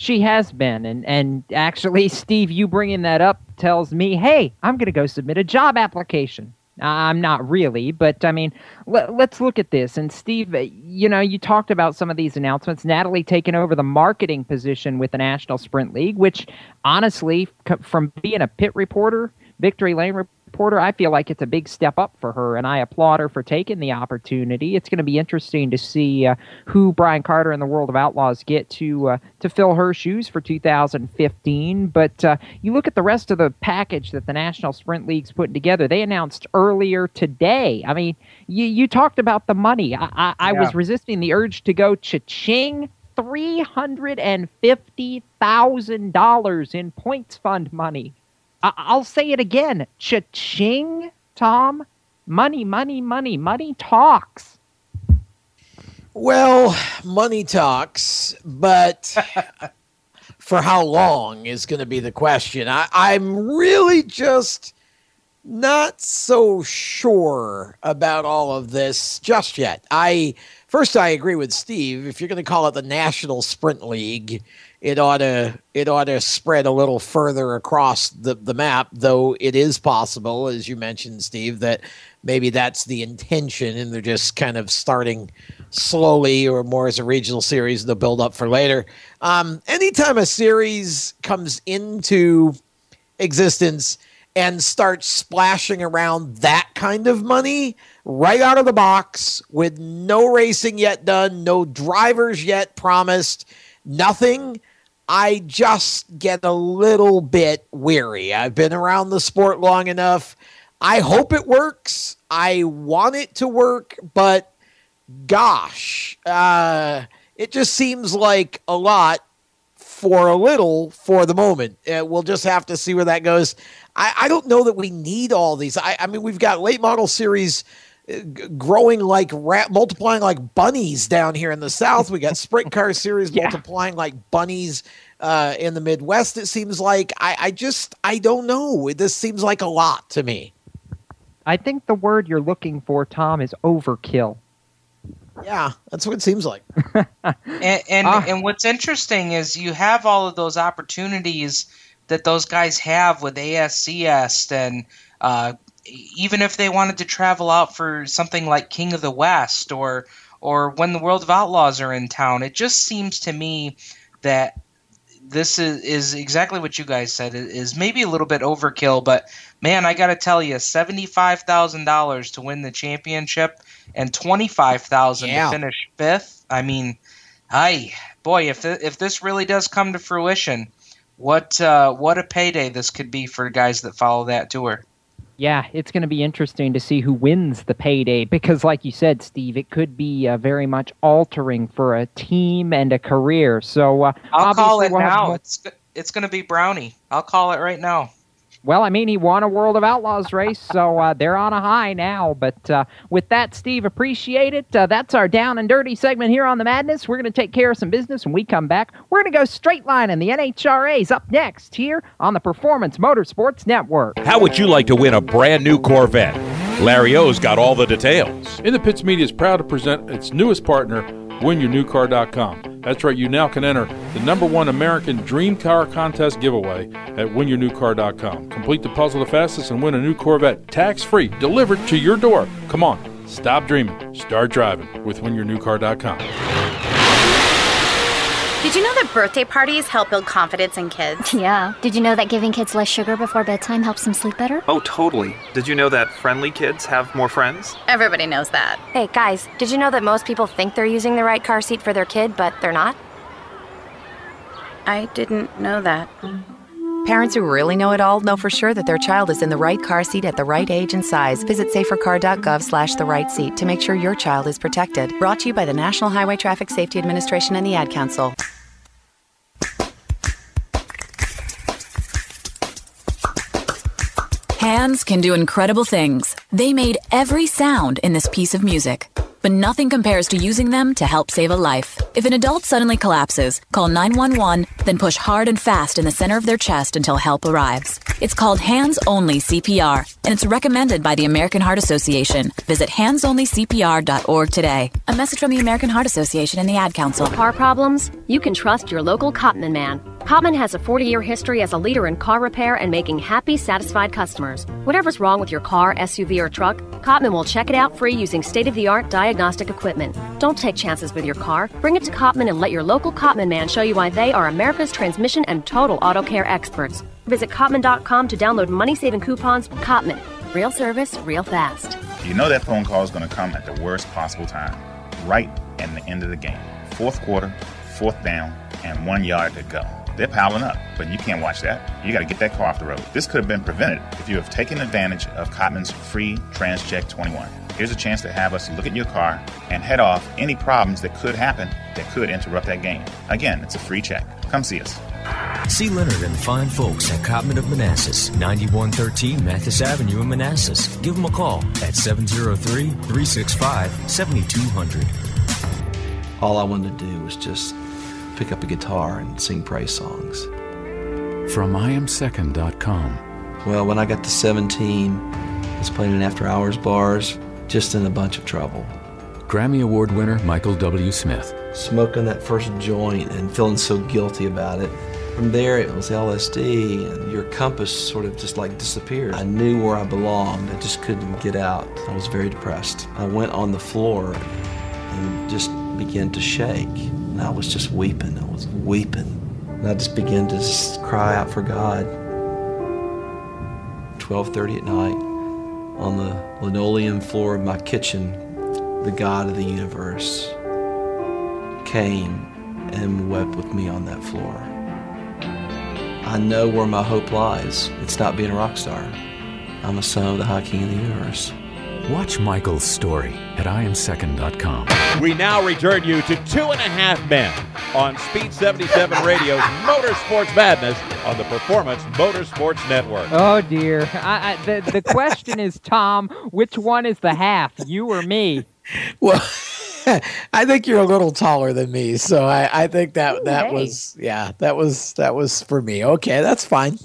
She has been, and and actually, Steve, you bringing that up tells me, hey, I'm going to go submit a job application. I'm not really, but I mean, let, us look at this. And Steve, uh, you know, you talked about some of these announcements. Natalie taking over the marketing position with the National Sprint League, which honestly, from being a pit reporter, Victory Lane reporter, I feel like it's a big step up for her, and I applaud her for taking the opportunity. It's going to be interesting to see uh, who Brian Carter and the World of Outlaws get to uh, to fill her shoes for 2015. But uh, you look at the rest of the package that the National Sprint League's putting together. They announced earlier today. I mean, you you talked about the money. I I, I yeah. was resisting the urge to go cha-ching. Three hundred and fifty thousand dollars in points fund money I- will say it again. Cha-ching, Tom. Money, money, money. Money talks. Well, money talks, but for how long is going to be the question. I, I'm really just not so sure about all of this just yet. I first I agree with Steve. If you're going to call it the National Sprint League, it ought to it ought to spread a little further across the, the map, though it is possible, as you mentioned, Steve, that maybe that's the intention and they're just kind of starting slowly or more as a regional series they'll build up for later. Um, anytime a series comes into existence and starts splashing around that kind of money right out of the box with no racing yet done, no drivers yet promised, nothing. I just get a little bit weary. I've been around the sport long enough. I hope it works. I want it to work, but gosh, uh, it just seems like a lot for a little for the moment. Uh, we'll just have to see where that goes. I, I don't know that we need all these. I, I mean, we've got late model series growing like rat, multiplying like bunnies down here in the south. We got sprint car series yeah. multiplying like bunnies uh, in the Midwest. It seems like I, I just I don't know. This seems like a lot to me. I think the word you're looking for, Tom, is overkill. Yeah, that's what it seems like. and and, uh, and what's interesting is you have all of those opportunities that those guys have with ASCS and uh, even if they wanted to travel out for something like King of the West or or when the World of Outlaws are in town, it just seems to me that this is, is exactly what you guys said is maybe a little bit overkill, but man, I got to tell you, seventy five thousand dollars to win the championship and twenty five thousand yeah. to finish fifth. I mean, I boy, if th- if this really does come to fruition, what uh, what a payday this could be for guys that follow that tour. Yeah, it's going to be interesting to see who wins the payday because, like you said, Steve, it could be uh, very much altering for a team and a career. So uh, I'll call it we'll now. It's it's going to be Brownie. I'll call it right now. Well, I mean, he won a World of Outlaws race, so uh, they're on a high now. But uh, with that, Steve, appreciate it. Uh, that's our down and dirty segment here on the Madness. We're going to take care of some business when we come back. We're going to go straight line, and the NHRA's up next here on the Performance Motorsports Network. How would you like to win a brand new Corvette? Larry O's got all the details. In the Pits Media is proud to present its newest partner, WinYourNewCar.com. That's right, you now can enter the number one American Dream Car Contest giveaway at WinYourNewCar.com. Complete the puzzle the fastest and win a new Corvette tax free delivered to your door. Come on, stop dreaming, start driving with WinYourNewCar.com. Did you know that birthday parties help build confidence in kids? Yeah. Did you know that giving kids less sugar before bedtime helps them sleep better? Oh, totally. Did you know that friendly kids have more friends? Everybody knows that. Hey, guys, did you know that most people think they're using the right car seat for their kid, but they're not? I didn't know that. Parents who really know it all know for sure that their child is in the right car seat at the right age and size. Visit safercar.gov slash the right seat to make sure your child is protected. Brought to you by the National Highway Traffic Safety Administration and the Ad Council. Hands can do incredible things. They made every sound in this piece of music but nothing compares to using them to help save a life. If an adult suddenly collapses, call 911, then push hard and fast in the center of their chest until help arrives. It's called Hands Only CPR, and it's recommended by the American Heart Association. Visit handsonlycpr.org today. A message from the American Heart Association and the Ad Council. Car problems? You can trust your local Cottman man. Cottman has a 40 year history as a leader in car repair and making happy, satisfied customers. Whatever's wrong with your car, SUV, or truck, Cottman will check it out free using state of the art diagnostic equipment. Don't take chances with your car. Bring it to Cottman and let your local Cottman man show you why they are America's transmission and total auto care experts. Visit Cottman.com to download money saving coupons. Cottman. Real service, real fast. You know that phone call is going to come at the worst possible time, right at the end of the game. Fourth quarter, fourth down, and one yard to go. They're piling up, but you can't watch that. You got to get that car off the road. This could have been prevented if you have taken advantage of Cottman's free TransCheck 21. Here's a chance to have us look at your car and head off any problems that could happen that could interrupt that game. Again, it's a free check. Come see us. See Leonard and the fine folks at Cottman of Manassas, 9113 Mathis Avenue in Manassas. Give them a call at 703 365 7200. all I wanted to do was just pick up a guitar and sing praise songs. From IamSecond.com. Well, when I got to 17, I was playing in after hours bars, just in a bunch of trouble. Grammy Award winner Michael W. Smith. Smoking that first joint and feeling so guilty about it. From there, it was LSD, and your compass sort of just like disappeared. I knew where I belonged, I just couldn't get out. I was very depressed. I went on the floor and just began to shake. And I was just weeping. I was weeping. And I just began to just cry out for God. 12:30 at night on the linoleum floor of my kitchen, the God of the universe came and wept with me on that floor. I know where my hope lies. It's not being a rock star. I'm a son of the High King of the universe. Watch Michael's story at IamSecond.com. We now return you to Two and a Half Men on Speed 77 Radio's Motorsports Madness on the Performance Motorsports Network. Oh dear. I, I, the the question is, Tom, which one is the half, you or me? Well, I think you're a little taller than me, so I, I think that that hey. was yeah, that was that was for me. Okay, that's fine.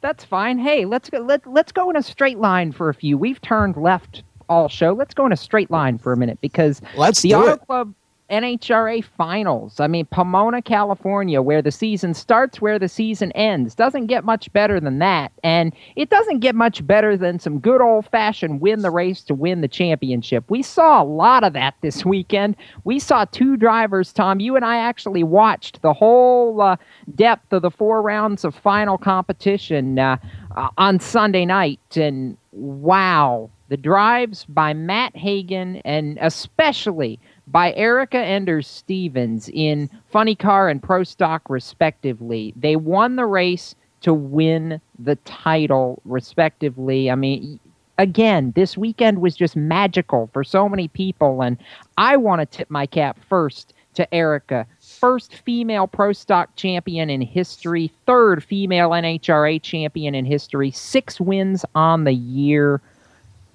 That's fine. Hey, let's go. Let let's go in a straight line for a few. We've turned left all show. Let's go in a straight line for a minute because Let's the Auto it. Club NHRA Finals. I mean, Pomona, California, where the season starts, where the season ends, doesn't get much better than that, and it doesn't get much better than some good old fashioned win the race to win the championship. We saw a lot of that this weekend. We saw two drivers, Tom. You and I actually watched the whole uh, depth of the four rounds of final competition uh, uh, on Sunday night, and wow, the drives by Matt Hagan and especially by Erica Enders Stevens in Funny Car and Pro Stock, respectively. They won the race to win the title, respectively. I mean, again, this weekend was just magical for so many people, and I want to tip my cap first to Erica. First female pro stock champion in history, third female NHRA champion in history, six wins on the year,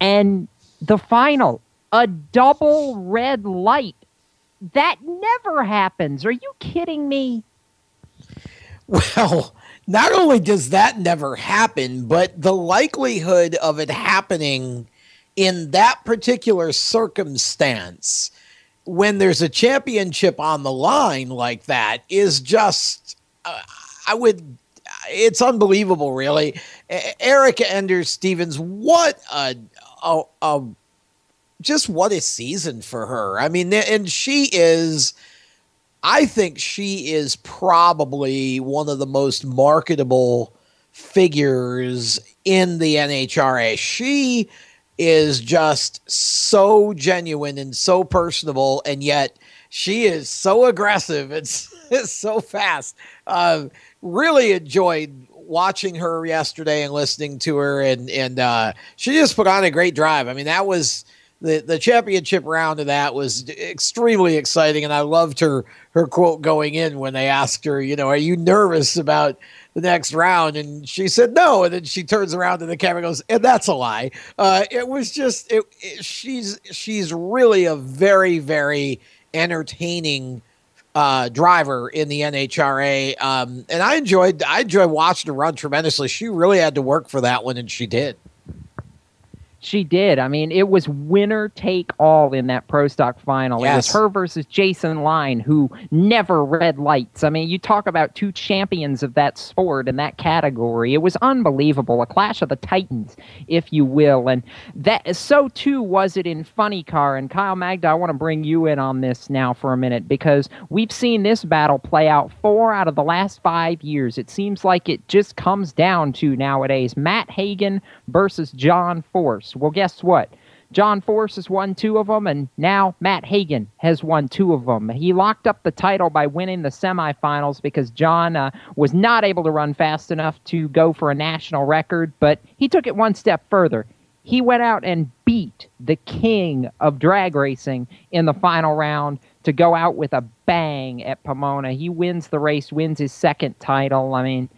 and the final, a double red light. That never happens. Are you kidding me? Well, not only does that never happen, but the likelihood of it happening in that particular circumstance when there's a championship on the line like that is just uh, I would it's unbelievable really. E- Erica Enders Stevens what a, a, a just what a season for her. I mean and she is I think she is probably one of the most marketable figures in the NHRA. She is just so genuine and so personable, and yet she is so aggressive and so fast. Uh, really enjoyed watching her yesterday and listening to her, and and uh, she just put on a great drive. I mean, that was the the championship round of that was extremely exciting, and I loved her her quote going in when they asked her, you know, are you nervous about the next round? And she said no, and then she turns around to the camera and goes, and that's a lie. Uh, it was just it, it, she's she's really a very very entertaining uh, driver in the NHRA, um, and I enjoyed I enjoyed watching her run tremendously. She really had to work for that one, and she did. She did. I mean, it was winner take all in that pro stock final. It was her versus Jason Line, who never red lights. I mean, you talk about two champions of that sport in that category. It was unbelievable, a clash of the titans, if you will. And that so too was it in Funny Car. And Kyle Magda, I want to bring you in on this now for a minute because we've seen this battle play out four out of the last five years. It seems like it just comes down to nowadays Matt Hagan versus John Force. Well, guess what? John Force has won two of them, and now Matt Hagan has won two of them. He locked up the title by winning the semifinals because John uh, was not able to run fast enough to go for a national record, but he took it one step further. He went out and beat the king of drag racing in the final round to go out with a bang at Pomona. He wins the race, wins his second title. I mean,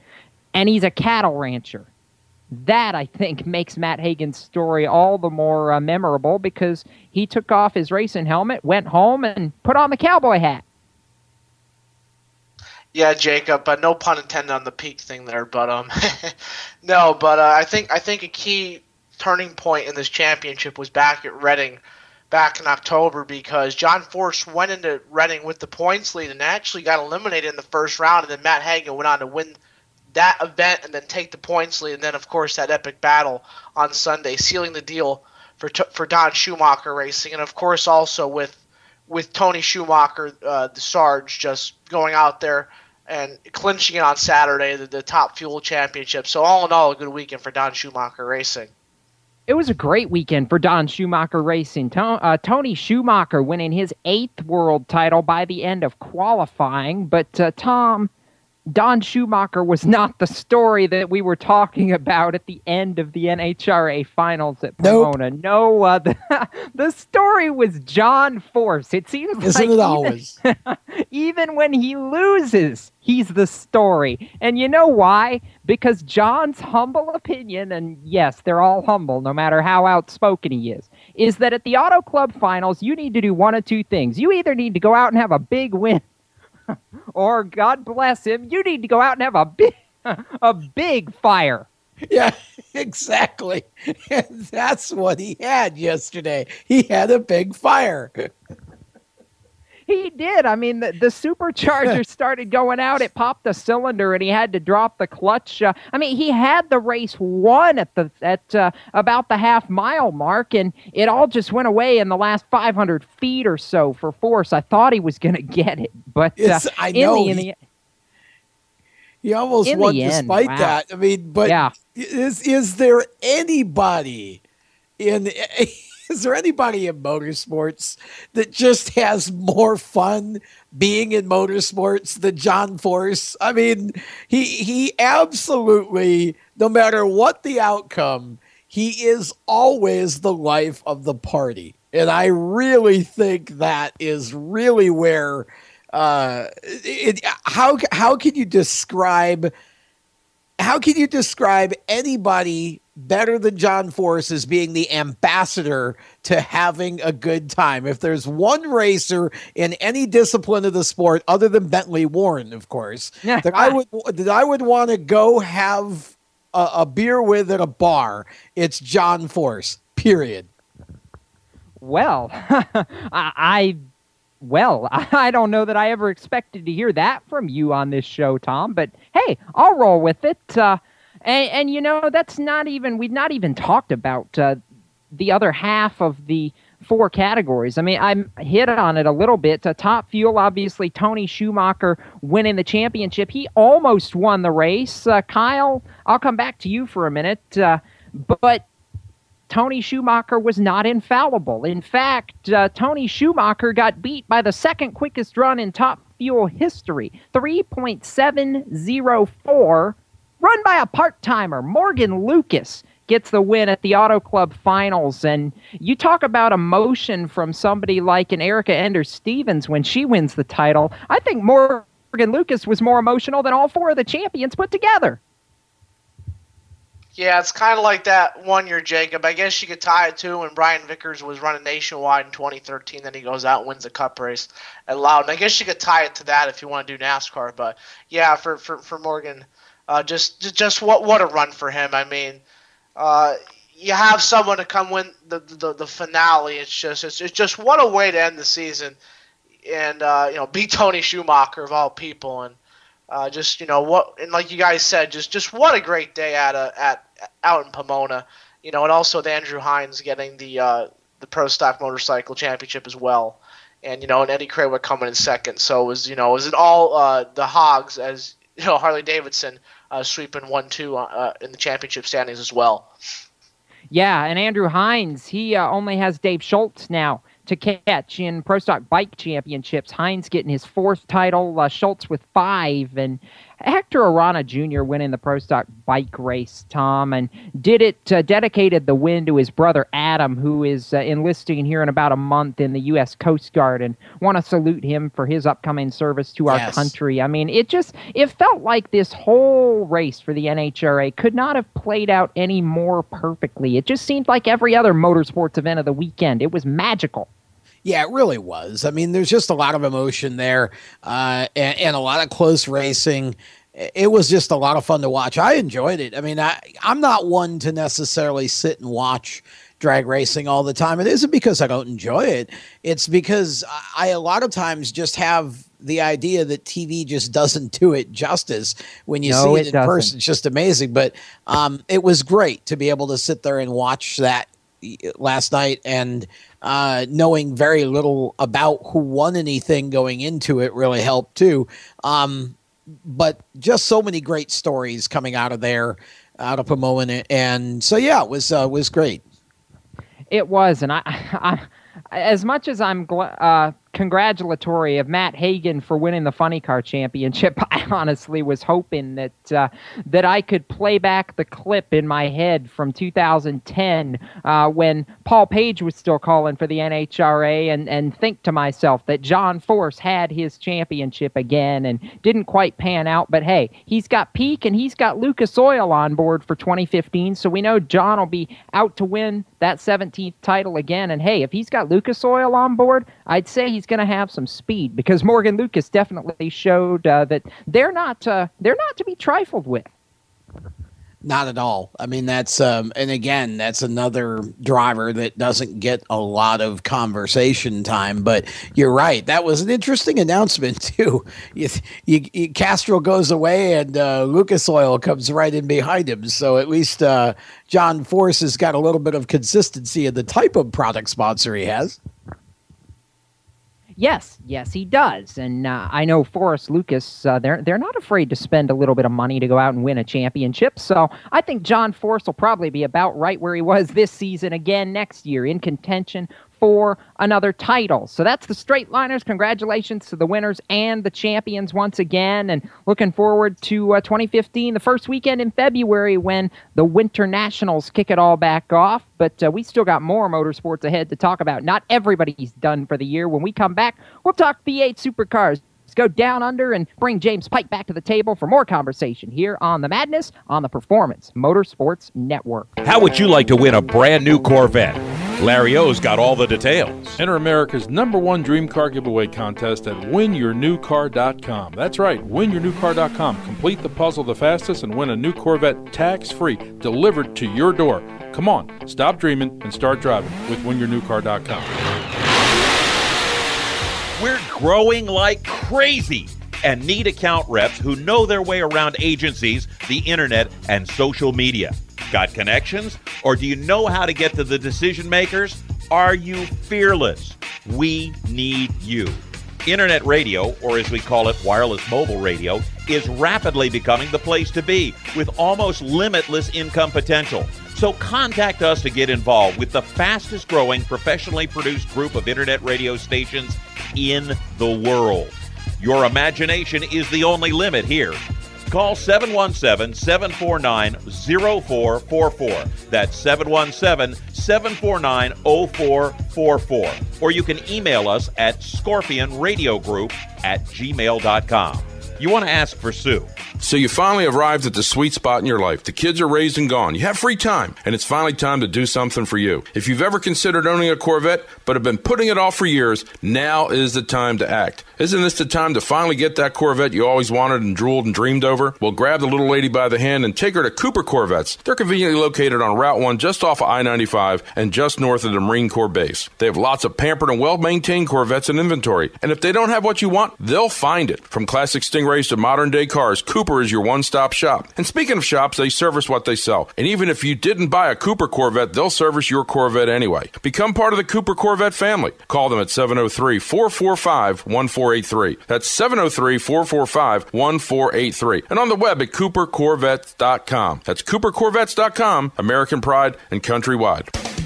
and he's a cattle rancher. That I think makes Matt Hagan's story all the more uh, memorable because he took off his racing helmet, went home, and put on the cowboy hat. Yeah, Jacob, but no pun intended on the peak thing there. But um, no, but uh, I think I think a key turning point in this championship was back at Reading back in October because John Force went into Reading with the points lead and actually got eliminated in the first round, and then Matt Hagan went on to win that event and then take the points lead, and then of course that epic battle on Sunday, sealing the deal for for Don Schumacher Racing, and of course also with with Tony Schumacher, uh, the Sarge, just going out there and clinching it on Saturday, the, the top fuel championship. So all in all, a good weekend for Don Schumacher Racing. It was a great weekend for Don Schumacher Racing. Uh, Tony Schumacher winning his eighth world title by the end of qualifying. But uh, Tom, Don Schumacher was not the story that we were talking about at the end of the NHRA finals at Pomona. Nope. No, uh, the, the story was John Force. It seems Isn't like it always? Even, even when he loses, he's the story. And you know why? Because John's humble opinion, and yes, they're all humble no matter how outspoken he is, is that at the Auto Club finals, you need to do one of two things. You either need to go out and have a big win or God bless him, you need to go out and have a big, a big fire. Yeah, exactly. And that's what he had yesterday. He had a big fire. He did. I mean, the, the supercharger started going out. It popped a cylinder, and he had to drop the clutch. Uh, I mean, he had the race won at the at uh, about the half mile mark, and it all just went away in the last 500 feet or so for Force. I thought he was going to get it, but uh, I know. In the, in the, he almost in won despite wow. that. I mean, but yeah. is is there anybody in is there anybody in motorsports that just has more fun being in motorsports than John Force? I mean, he he absolutely no matter what the outcome, he is always the life of the party. And I really think that is really where uh it, how how can you describe how can you describe anybody better than John Force as being the ambassador to having a good time? If there's one racer in any discipline of the sport, other than Bentley Warren, of course, that I would that I would want to go have a, a beer with at a bar, it's John Force. Period. Well, I, I well, I don't know that I ever expected to hear that from you on this show, Tom. But hey, I'll roll with it. Uh, and, and you know, that's not even we've not even talked about uh, the other half of the four categories. I mean, I hit on it a little bit. Uh, top fuel, obviously, Tony Schumacher winning the championship. He almost won the race. Uh, Kyle, I'll come back to you for a minute. Uh, but Tony Schumacher was not infallible. In fact, uh, Tony Schumacher got beat by the second quickest run in top fuel history 3.704, run by a part timer, Morgan Lucas. Gets the win at the Auto Club finals. And you talk about emotion from somebody like an Erica Enders Stevens when she wins the title. I think Morgan Lucas was more emotional than all four of the champions put together. Yeah, it's kind of like that one year, Jacob. I guess you could tie it to when Brian Vickers was running nationwide in 2013. Then he goes out and wins the Cup race at Loudon. I guess you could tie it to that if you want to do NASCAR. But yeah, for for, for Morgan, uh, just just what what a run for him. I mean, uh, you have someone to come win the, the the finale. It's just it's, it's just what a way to end the season, and uh, you know beat Tony Schumacher of all people and. Uh, just you know what, and like you guys said, just just what a great day at a, at out in Pomona, you know, and also with Andrew Hines getting the uh, the Pro Stock Motorcycle Championship as well, and you know, and Eddie Krawiec coming in second. So it was you know, it was it all uh, the Hogs as you know Harley Davidson uh, sweeping one two uh, in the championship standings as well. Yeah, and Andrew Hines, he uh, only has Dave Schultz now to catch in Pro Stock Bike Championships. Hines getting his fourth title, uh, Schultz with five. And Hector Arana Jr. went in the Pro Stock bike race, Tom, and did it uh, dedicated the win to his brother Adam, who is uh, enlisting here in about a month in the U.S. Coast Guard, and want to salute him for his upcoming service to our Yes. country. I mean, it just it felt like this whole race for the NHRA could not have played out any more perfectly. It just seemed like every other motorsports event of the weekend. It was magical. Yeah, it really was. I mean, there's just a lot of emotion there, uh, and, and a lot of close racing. It was just a lot of fun to watch. I enjoyed it. I mean, I, I'm not one to necessarily sit and watch drag racing all the time. It isn't because I don't enjoy it. It's because I a lot of times just have the idea that TV just doesn't do it justice when you No, see it, it in doesn't. person. It's just amazing. But um, it was great to be able to sit there and watch that last night and uh, knowing very little about who won anything going into it really helped too. Um, but just so many great stories coming out of there, out of Pomona, and so yeah, it was uh, was great. It was, and I, I as much as I'm gl- uh, congratulatory of Matt Hagan for winning the Funny Car Championship, I honestly was hoping that uh, that I could play back the clip in my head from 2010 uh, when Paul Page was still calling for the NHRA, and and think to myself that John Force had his championship again and didn't quite pan out. But hey, he's got Peak and he's got Lucas Oil on board for 2015, so we know John will be out to win that 17th title again. And hey, if he's got Lucas Oil on board, I'd say he's going to have some speed because Morgan Lucas definitely showed uh, that they're not uh, they're not to be trifled with. Not at all. I mean, that's um, and again, that's another driver that doesn't get a lot of conversation time. But you're right. That was an interesting announcement too. You, you, you Castrol goes away, and uh, Lucas Oil comes right in behind him. So at least uh, John Force has got a little bit of consistency in the type of product sponsor he has. Yes, yes, he does, and uh, I know Forrest Lucas. Uh, they're they're not afraid to spend a little bit of money to go out and win a championship. So I think John Force will probably be about right where he was this season again next year in contention for another title. So that's the straight liners. Congratulations to the winners and the champions once again, and looking forward to uh, 2015, the first weekend in February when the Winter Nationals kick it all back off. But uh, we still got more motorsports ahead to talk about. Not everybody's done for the year. When we come back, we'll talk V8 supercars. Let's go down under and bring James Pike back to the table for more conversation here on the Madness on the Performance Motorsports Network. How would you like to win a brand new Corvette? Larry O's got all the details. Enter America's number one dream car giveaway contest at winyournewcar.com. That's right, winyournewcar.com. Complete the puzzle the fastest and win a new Corvette tax free delivered to your door. Come on, stop dreaming and start driving with winyournewcar.com. We're growing like crazy and need account reps who know their way around agencies, the internet, and social media. Got connections? Or do you know how to get to the decision makers? Are you fearless? We need you. Internet radio, or as we call it, wireless mobile radio, is rapidly becoming the place to be with almost limitless income potential. So contact us to get involved with the fastest growing professionally produced group of internet radio stations in the world. Your imagination is the only limit here. Call 717 749 0444. That's 717 749 0444. Or you can email us at scorpionradiogroup at gmail.com. You want to ask for Sue. So you finally arrived at the sweet spot in your life. The kids are raised and gone. You have free time, and it's finally time to do something for you. If you've ever considered owning a Corvette but have been putting it off for years, now is the time to act. Isn't this the time to finally get that Corvette you always wanted and drooled and dreamed over? Well, grab the little lady by the hand and take her to Cooper Corvettes. They're conveniently located on Route 1 just off of I 95 and just north of the Marine Corps base. They have lots of pampered and well maintained Corvettes in inventory, and if they don't have what you want, they'll find it. From classic Stingrays to modern day cars, Cooper is your one stop shop. And speaking of shops, they service what they sell. And even if you didn't buy a Cooper Corvette, they'll service your Corvette anyway. Become part of the Cooper Corvette family. Call them at 703 445 1483. That's 703 445 1483. And on the web at coopercorvettes.com. That's coopercorvettes.com, American pride and countrywide.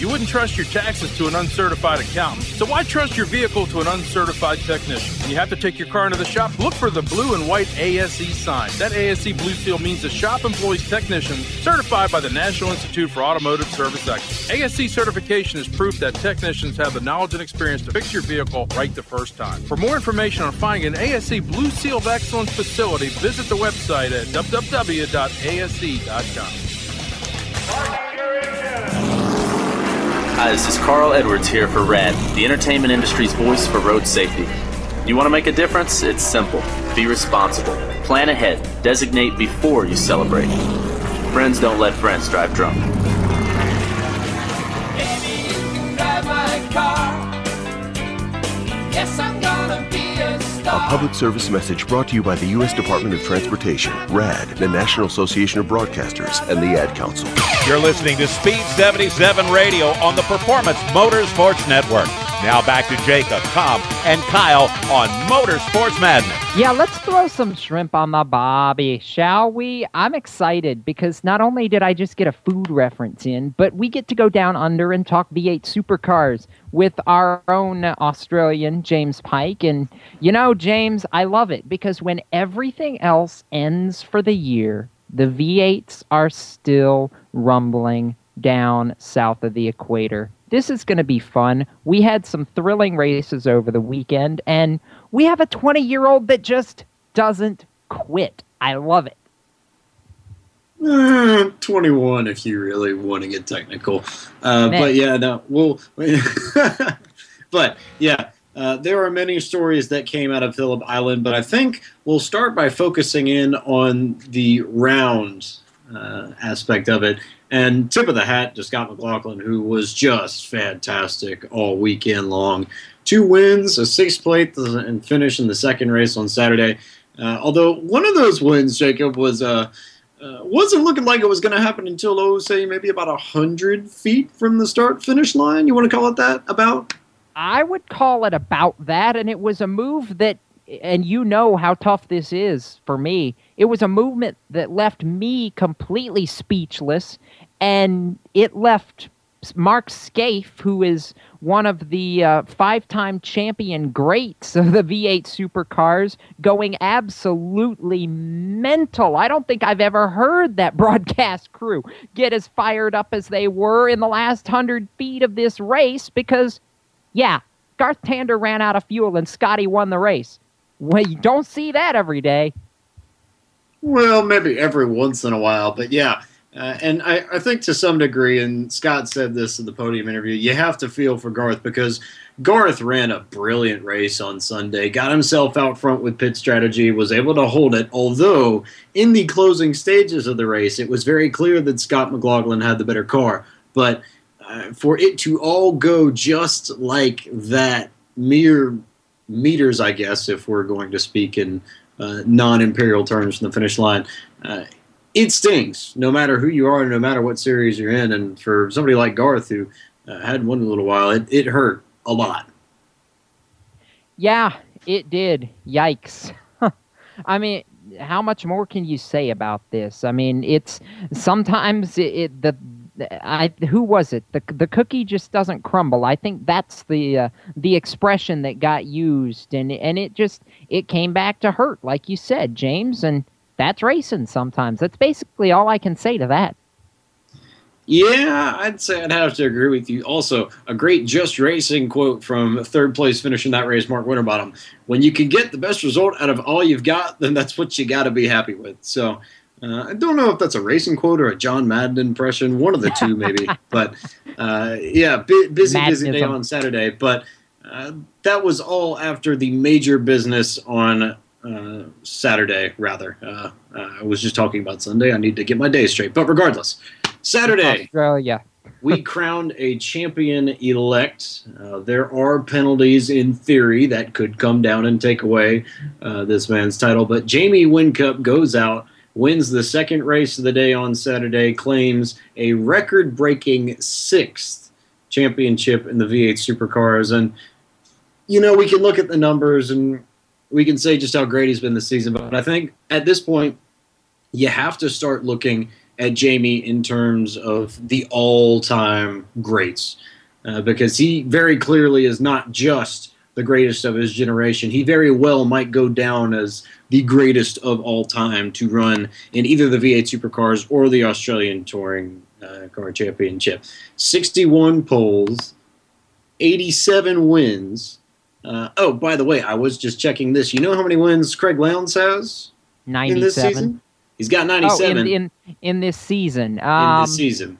You wouldn't trust your taxes to an uncertified accountant. So why trust your vehicle to an uncertified technician? When you have to take your car into the shop, look for the blue and white ASE sign. That ASE blue seal means the shop employs technicians certified by the National Institute for Automotive Service Excellence. ASE certification is proof that technicians have the knowledge and experience to fix your vehicle right the first time. For more information on finding an ASE Blue Seal of Excellence facility, visit the website at www.ase.com. Hi, this is Carl Edwards here for RAD, the entertainment industry's voice for road safety. You want to make a difference? It's simple. Be responsible. Plan ahead. Designate before you celebrate. Friends don't let friends drive drunk. Public service message brought to you by the U.S. Department of Transportation, RAD, the National Association of Broadcasters, and the Ad Council. You're listening to Speed 77 Radio on the Performance Motorsports Network. Now back to Jacob, Tom, and Kyle on Motorsports Madness. Yeah, let's throw some shrimp on the bobby, shall we? I'm excited because not only did I just get a food reference in, but we get to go down under and talk V8 supercars with our own Australian James Pike. And you know, James, I love it because when everything else ends for the year, the V8s are still rumbling down south of the equator. This is going to be fun. We had some thrilling races over the weekend, and we have a 20 year old that just doesn't quit. I love it. Uh, 21 if you really want to get technical. Uh, but yeah, no, we'll. but yeah, uh, there are many stories that came out of Phillip Island, but I think we'll start by focusing in on the round uh, aspect of it. And tip of the hat to Scott McLaughlin, who was just fantastic all weekend long. Two wins, a sixth place, and finish in the second race on Saturday. Uh, although one of those wins, Jacob, was uh, uh, wasn't looking like it was going to happen until, oh, say, maybe about hundred feet from the start finish line. You want to call it that? About? I would call it about that, and it was a move that, and you know how tough this is for me. It was a movement that left me completely speechless, and it left Mark Skaife, who is one of the uh, five time champion greats of the V8 supercars, going absolutely mental. I don't think I've ever heard that broadcast crew get as fired up as they were in the last hundred feet of this race because, yeah, Garth Tander ran out of fuel and Scotty won the race. Well, you don't see that every day. Well, maybe every once in a while, but yeah. Uh, and I, I, think to some degree, and Scott said this in the podium interview, you have to feel for Garth because Garth ran a brilliant race on Sunday, got himself out front with pit strategy, was able to hold it. Although in the closing stages of the race, it was very clear that Scott McLaughlin had the better car. But uh, for it to all go just like that, mere meters, I guess, if we're going to speak in uh, non imperial terms from the finish line uh, it stings no matter who you are, no matter what series you're in. And for somebody like Garth, who uh, hadn't won in a little while, it, it hurt a lot. Yeah, it did. Yikes. I mean, how much more can you say about this? I mean, it's sometimes it, it the I who was it? The the cookie just doesn't crumble. I think that's the uh, the expression that got used, and and it just it came back to hurt, like you said, James, and that's racing sometimes. That's basically all I can say to that. Yeah, I'd say I'd have to agree with you. Also, a great just racing quote from third place finishing that race, Mark Winterbottom. When you can get the best result out of all you've got, then that's what you got to be happy with. So uh, I don't know if that's a racing quote or a John Madden impression, one of the two maybe. but uh, yeah, busy, busy day on Saturday. But uh, that was all after the major business on uh, Saturday, rather. Uh, uh, I was just talking about Sunday. I need to get my day straight. But regardless, Saturday. Australia. we crowned a champion elect. Uh, there are penalties in theory that could come down and take away uh, this man's title. But Jamie Whincup goes out, wins the second race of the day on Saturday, claims a record breaking sixth championship in the V8 supercars. And, you know, we can look at the numbers and we can say just how great he's been this season. But I think at this point, you have to start looking at Jamie in terms of the all-time greats, uh, because he very clearly is not just the greatest of his generation. He very well might go down as the greatest of all time to run in either the V8 Supercars or the Australian Touring uh, Car Championship. 61 poles, 87 wins. Uh, oh, by the way, I was just checking this. You know how many wins Craig Lowndes has in this 97. season? He's got Oh, 97 in, in in this season. in Um, this season.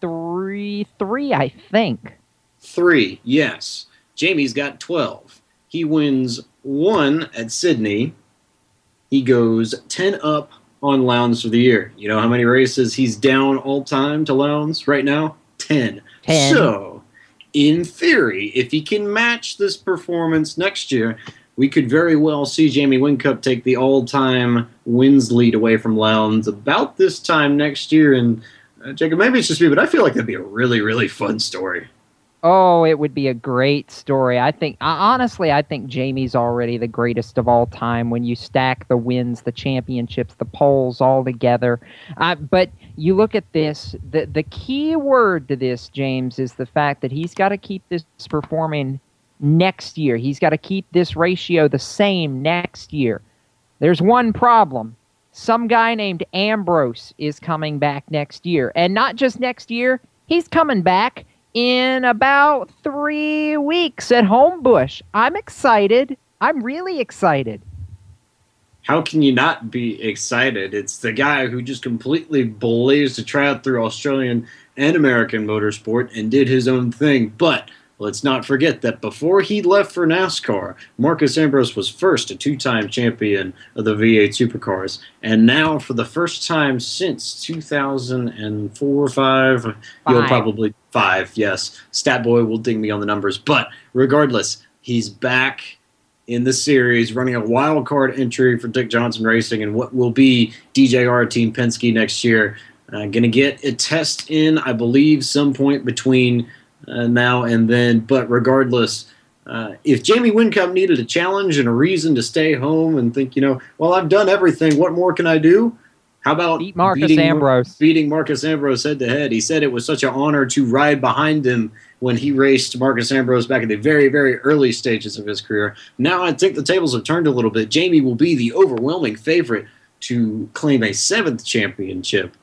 Three, three, I think. Three, yes. Jamie's got 12. He wins one at Sydney. He goes 10 up on Lowndes for the year. You know how many races he's down all time to Lowndes right now? 10. 10. So, in theory, if he can match this performance next year, we could very well see Jamie Whincup take the all-time wins lead away from Lowndes about this time next year. And uh, Jacob, maybe it's just me, but I feel like that'd be a really, really fun story. Oh, it would be a great story. I think, uh, honestly, I think Jamie's already the greatest of all time when you stack the wins, the championships, the poles all together. Uh, but you look at this, the, the key word to this, James, is the fact that he's got to keep this performing next year. He's got to keep this ratio the same next year. There's one problem. Some guy named Ambrose is coming back next year. And not just next year, he's coming back in about three weeks at Homebush. I'm excited. I'm really excited. how can you not be excited? It's the guy who just completely blazed a trail through Australian and American motorsport and did his own thing. But let's not forget that before he left for NASCAR, Marcos Ambrose was first a two time champion of the V8 Supercars. And now, for the first time since 2004 or 5, you'll Five. probably five, yes. Statboy will ding me on the numbers. But regardless, he's back in the series, running a wild card entry for Dick Johnson Racing and what will be DJR Team Penske next year. Uh, Going to get a test in, I believe, some point between uh, now and then. But regardless, uh, if Jamie Whincup needed a challenge and a reason to stay home and think, you know, well, I've done everything. What more can I do? How about Beat Marcos beating, Ambrose. beating Marcos Ambrose head to head? He said it was such an honor to ride behind him when he raced Marcos Ambrose back in the very, very early stages of his career. Now I think the tables have turned a little bit. Jamie will be the overwhelming favorite to claim a seventh championship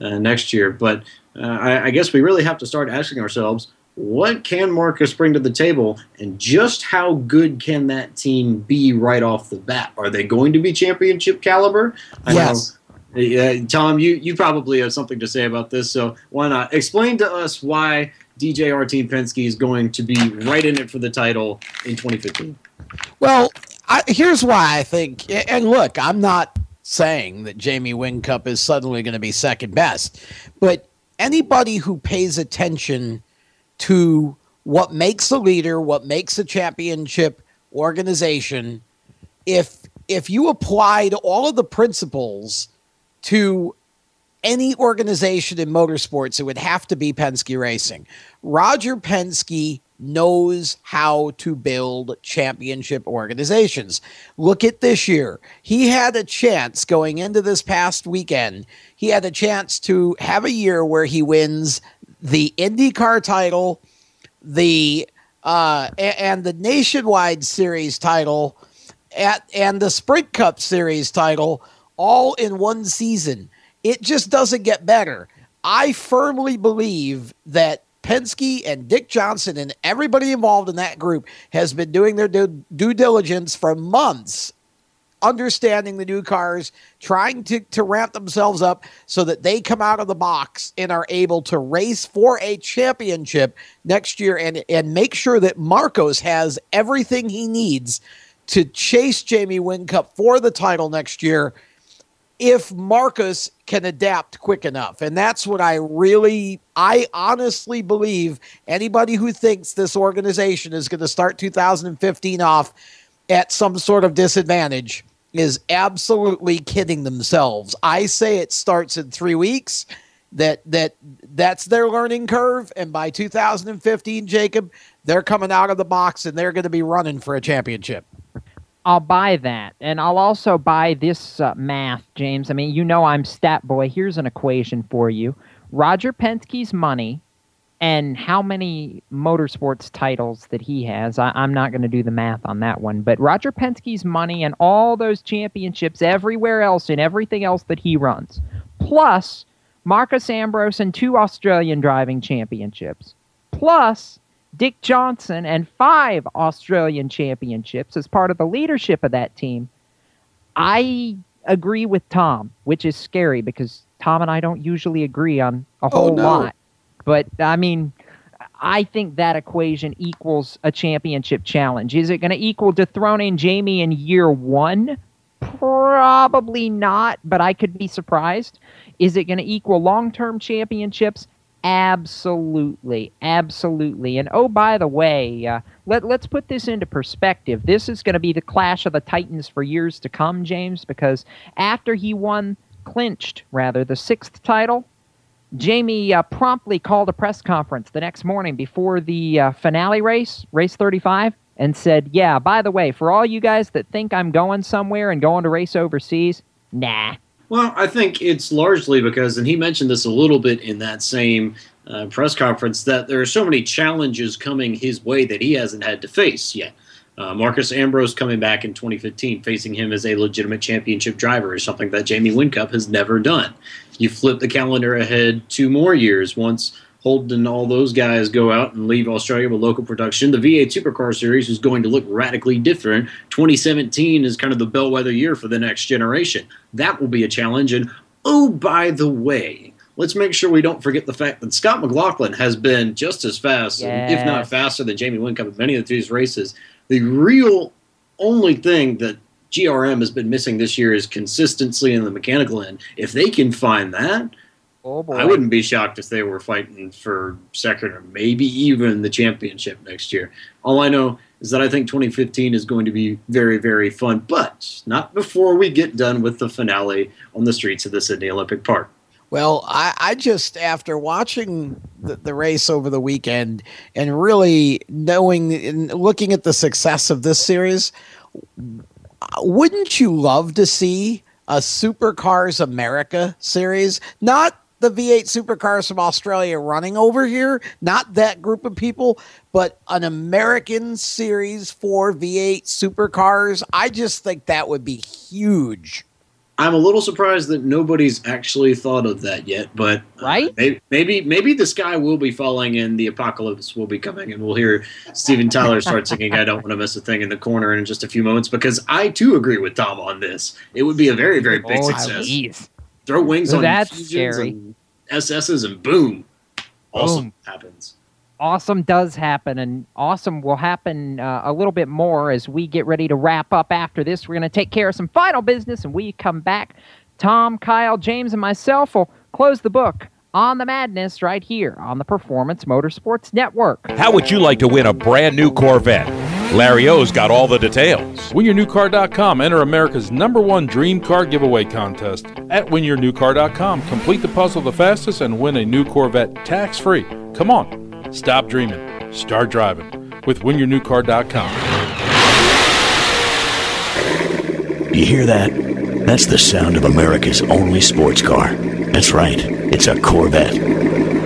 uh, next year. But uh, I, I guess we really have to start asking ourselves what can Marcos bring to the table, and just how good can that team be right off the bat? Are they going to be championship caliber? I Yes. know, yeah, Tom, you, you probably have something to say about this, so why not explain to us why DJR Team Penske is going to be right in it for the title in 2015? Well, I, here's why I think, and look, I'm not saying that Jamie Whincup is suddenly going to be second best, but anybody who pays attention to what makes a leader, what makes a championship organization, if if you applied all of the principles to any organization in motorsports, it would have to be Penske Racing. Roger Penske knows how to build championship organizations. Look at this year. He had a chance going into this past weekend. He had a chance to have a year where he wins the IndyCar title, the uh, and the Nationwide Series title, at and the Sprint Cup Series title, all in one season. It just doesn't get better. I firmly believe that Penske and Dick Johnson and everybody involved in that group has been doing their due, due diligence for months understanding the new cars, trying to, to ramp themselves up so that they come out of the box and are able to race for a championship next year and, and make sure that Marcos has everything he needs to chase Jamie Whincup for the title next year if Marcos can adapt quick enough. And that's what I really, I honestly believe anybody who thinks this organization is going to start 2015 off at some sort of disadvantage is absolutely kidding themselves. I say it starts in three weeks. That that that's their learning curve, and by 2015, Jacob, they're coming out of the box and they're going to be running for a championship. I'll buy that. And I'll also buy this uh, math, James. I mean, you know I'm stat boy. Here's an equation for you Roger Penske's money and how many motorsports titles that he has. I, am not going to do the math on that one. But Roger Penske's money and all those championships everywhere else and everything else that he runs, plus Marcos Ambrose and two Australian driving championships, plus Dick Johnson and five Australian championships as part of the leadership of that team. I agree with Tom, which is scary because Tom and I don't usually agree on a oh, whole oh, no. lot. But I mean, I think that equation equals a championship challenge. Is it going to equal dethroning Jamie in year one? Probably not, but I could be surprised. Is it going to equal long term championships? Absolutely, absolutely. And oh, by the way, uh, let let's put this into perspective. This is going to be the clash of the titans for years to come, James, because after he won, clinched rather, the sixth title, Jamie uh, promptly called a press conference the next morning before the uh, finale race, race 35, and said, "Yeah, by the way, for all you guys that think I'm going somewhere and going to race overseas, nah, well, I think it's largely because, and he mentioned this a little bit in that same uh, press conference, that there are so many challenges coming his way that he hasn't had to face yet. Uh, Marcos Ambrose coming back in 2015, facing him as a legitimate championship driver, is something that Jamie Whincup has never done. You flip the calendar ahead two more years once Holden and all those guys go out and leave Australia with local production. The V8 Supercar Series is going to look radically different. 2017 is kind of the bellwether year for the next generation. That will be a challenge. And oh, by the way, let's make sure we don't forget the fact that Scott McLaughlin has been just as fast, yes. if not faster, than Jamie Whincup in many of these races. The real only thing that GRM has been missing this year is consistency in the mechanical end. If they can find that, Oh. I wouldn't be shocked if they were fighting for second or maybe even the championship next year. All I know is that I think 2015 is going to be very, very fun, but not before we get done with the finale on the streets of the Sydney Olympic Park. Well, I, I just, after watching the, the, race over the weekend and really knowing and looking at the success of this series, wouldn't you love to see a Supercars America series? Not the V8 supercars from Australia running over here, not that group of people, but an American series for V8 supercars. I just think that would be huge. I'm a little surprised that nobody's actually thought of that yet, but uh, right? maybe, maybe maybe the sky will be falling and the apocalypse will be coming, and we'll hear Steven Tyler start singing "I Don't Want to Miss a Thing" in the corner in just a few moments. Because I too agree with Tom on this. It would be a very very big oh, success. Geez. Throw wings on that's scary. And SS's and boom, awesome boom. happens. Awesome does happen, and awesome will happen uh, a little bit more as we get ready to wrap up after this. We're going to take care of some final business, and we come back. Tom, Kyle, James, and myself will close the book on the madness right here on the Performance Motorsports Network. How would you like to win a brand new Corvette? Larry O's got all the details. WinYourNewCar.com. Enter America's number one dream car giveaway contest. At WinYourNewCar.com, complete the puzzle the fastest and win a new Corvette tax free. Come on, stop dreaming, start driving with WinYourNewCar.com. You hear that? That's the sound of America's only sports car. That's right, it's a Corvette.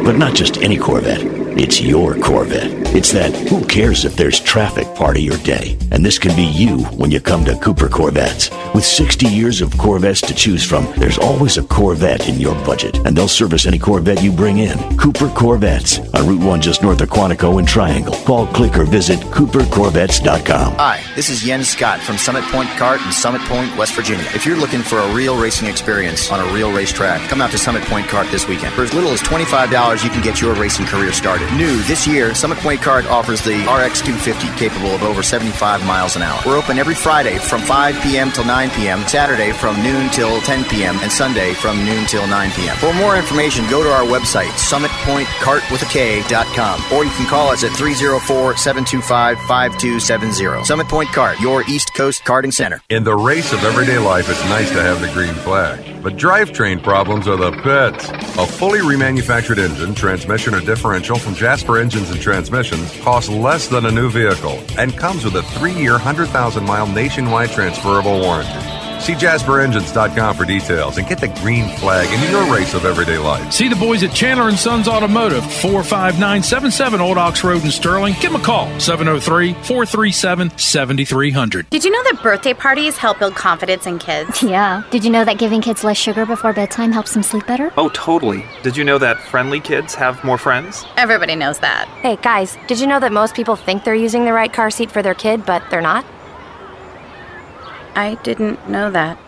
But not just any Corvette. It's your Corvette. It's that who cares if there's traffic part of your day. And this can be you when you come to Cooper Corvettes. With 60 years of Corvettes to choose from, there's always a Corvette in your budget. And they'll service any Corvette you bring in. Cooper Corvettes on Route 1 just north of Quantico and Triangle. Call, click, or visit coopercorvettes.com. Hi, this is Jens Scott from Summit Point Kart in Summit Point, West Virginia. If you're looking for a real racing experience on a real racetrack, come out to Summit Point Kart this weekend. For as little as $25, you can get your racing career started. New this year, Summit Point Kart offers the RX 250 capable of over 75 miles an hour. We're open every Friday from 5 p.m. till 9 p.m., Saturday from noon till 10 p.m., and Sunday from noon till 9 p.m. For more information, go to our website, summitpointkartwithak.com, or you can call us at 304 725 5270. Summit Point Kart, your East Coast karting center. In the race of everyday life, it's nice to have the green flag. but drivetrain problems are the pits. A fully remanufactured engine, transmission, or differential from Jasper Engines and Transmissions costs less than a new vehicle and comes with a three year, 100,000 mile nationwide transferable warranty. See JasperEngines.com for details and get the green flag in your race of everyday life. See the boys at Chandler and Sons Automotive, 45977 Old Ox Road in Sterling. Give them a call, 703-437-7300. Did you know that birthday parties help build confidence in kids? Yeah. Did you know that giving kids less sugar before bedtime helps them sleep better? Oh, totally. Did you know that friendly kids have more friends? Everybody knows that. Hey, guys, did you know that most people think they're using the right car seat for their kid, but they're not? I didn't know that.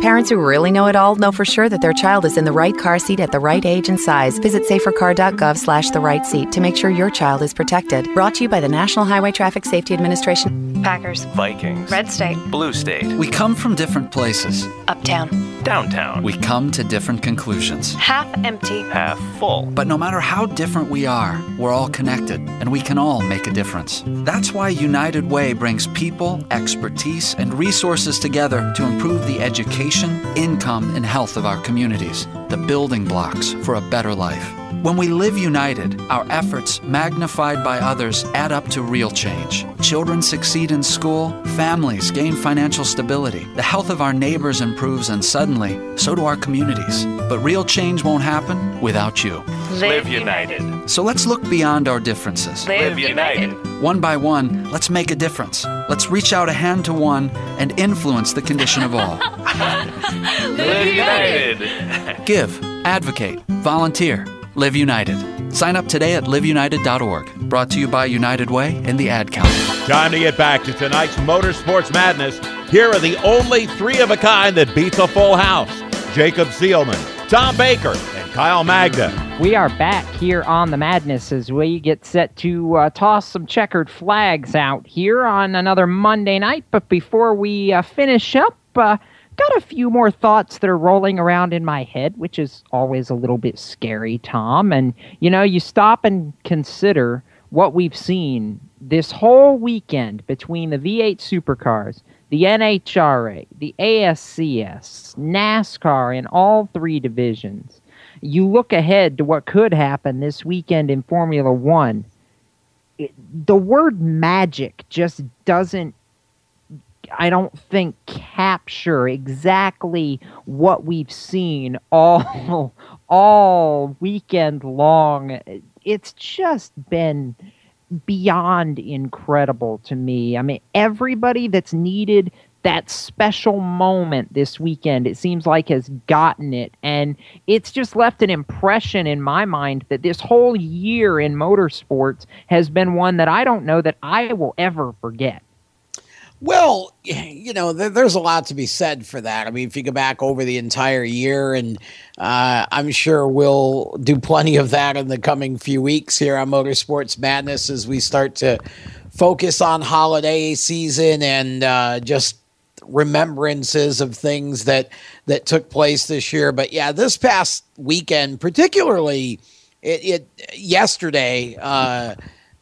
Parents who really know it all know for sure that their child is in the right car seat at the right age and size. Visit safercar.gov slash the right seat to make sure your child is protected. Brought to you by the National Highway Traffic Safety Administration. Packers. Vikings. Red State. Blue State. We come from different places. Uptown. Downtown. We come to different conclusions. Half empty. Half full. But no matter how different we are, we're all connected and we can all make a difference. That's why United Way brings people, expertise, and resources together to improve the education, income, and health of our communities, the building blocks for a better life. When we live united, our efforts, magnified by others, add up to real change. Children succeed in school, families gain financial stability, the health of our neighbors improves, and suddenly, so do our communities. But real change won't happen without you. Live united. So let's look beyond our differences. Live united. One by one, let's make a difference. Let's reach out a hand to one and influence the condition of all. Live united. Give, advocate, volunteer, live united. Sign up today at liveunited.org. Brought to you by United Way and the Ad Council. Time to get back to tonight's Motorsports Madness. Here are the only three of a kind that beats a full house Jacob Seelman, Tom Baker, and Kyle Magda. We are back here on the Madness as we get set to uh, toss some checkered flags out here on another Monday night. But before we uh, finish up, uh, got a few more thoughts that are rolling around in my head, which is always a little bit scary, Tom. And, you know, you stop and consider what we've seen this whole weekend between the V8 supercars, the NHRA, the ASCS, NASCAR in all three divisions. You look ahead to what could happen this weekend in Formula One. It, the word magic just doesn't I don't think capture exactly what we've seen all all weekend long. It's just been beyond incredible to me. I mean, everybody that's needed that special moment this weekend, it seems like has gotten it. And it's just left an impression in my mind that this whole year in motorsports has been one that I don't know that I will ever forget. Well, you know, there, there's a lot to be said for that. I mean, if you go back over the entire year, and uh, I'm sure we'll do plenty of that in the coming few weeks here on Motorsports Madness as we start to focus on holiday season and uh, just remembrances of things that that took place this year. But yeah, this past weekend, particularly, it, it yesterday, uh,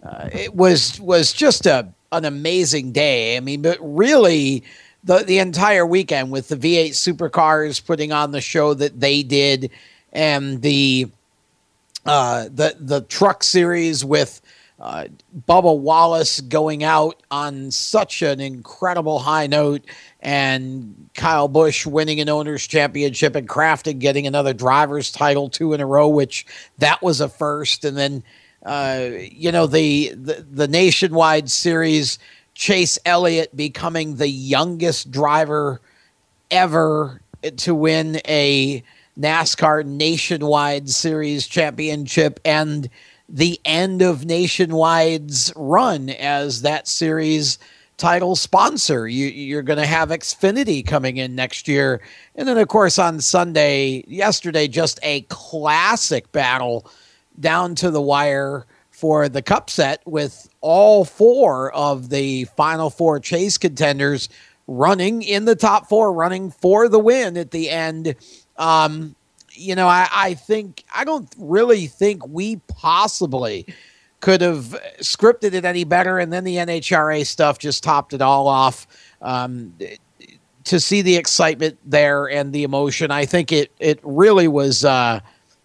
uh, it was was just a an amazing day. I mean, but really, the the entire weekend with the V8 supercars putting on the show that they did, and the uh, the the truck series with. Uh, Bubba Wallace going out on such an incredible high note, and Kyle Busch winning an owners championship, and Crafton getting another driver's title two in a row, which that was a first, and then uh, you know the, the the nationwide series chase elliott becoming the youngest driver ever to win a nascar nationwide series championship and the end of nationwide's run as that series title sponsor. You, you're going to have xfinity coming in next year. And then of course on sunday yesterday just a classic battle down to the wire for the cup set with all four of the final four chase contenders running in the top four, running for the win at the end. Um, you know, I, I think, I don't really think we possibly could have scripted it any better. And then the NHRA stuff just topped it all off. Um, to see the excitement there and the emotion. I think it it really was uh,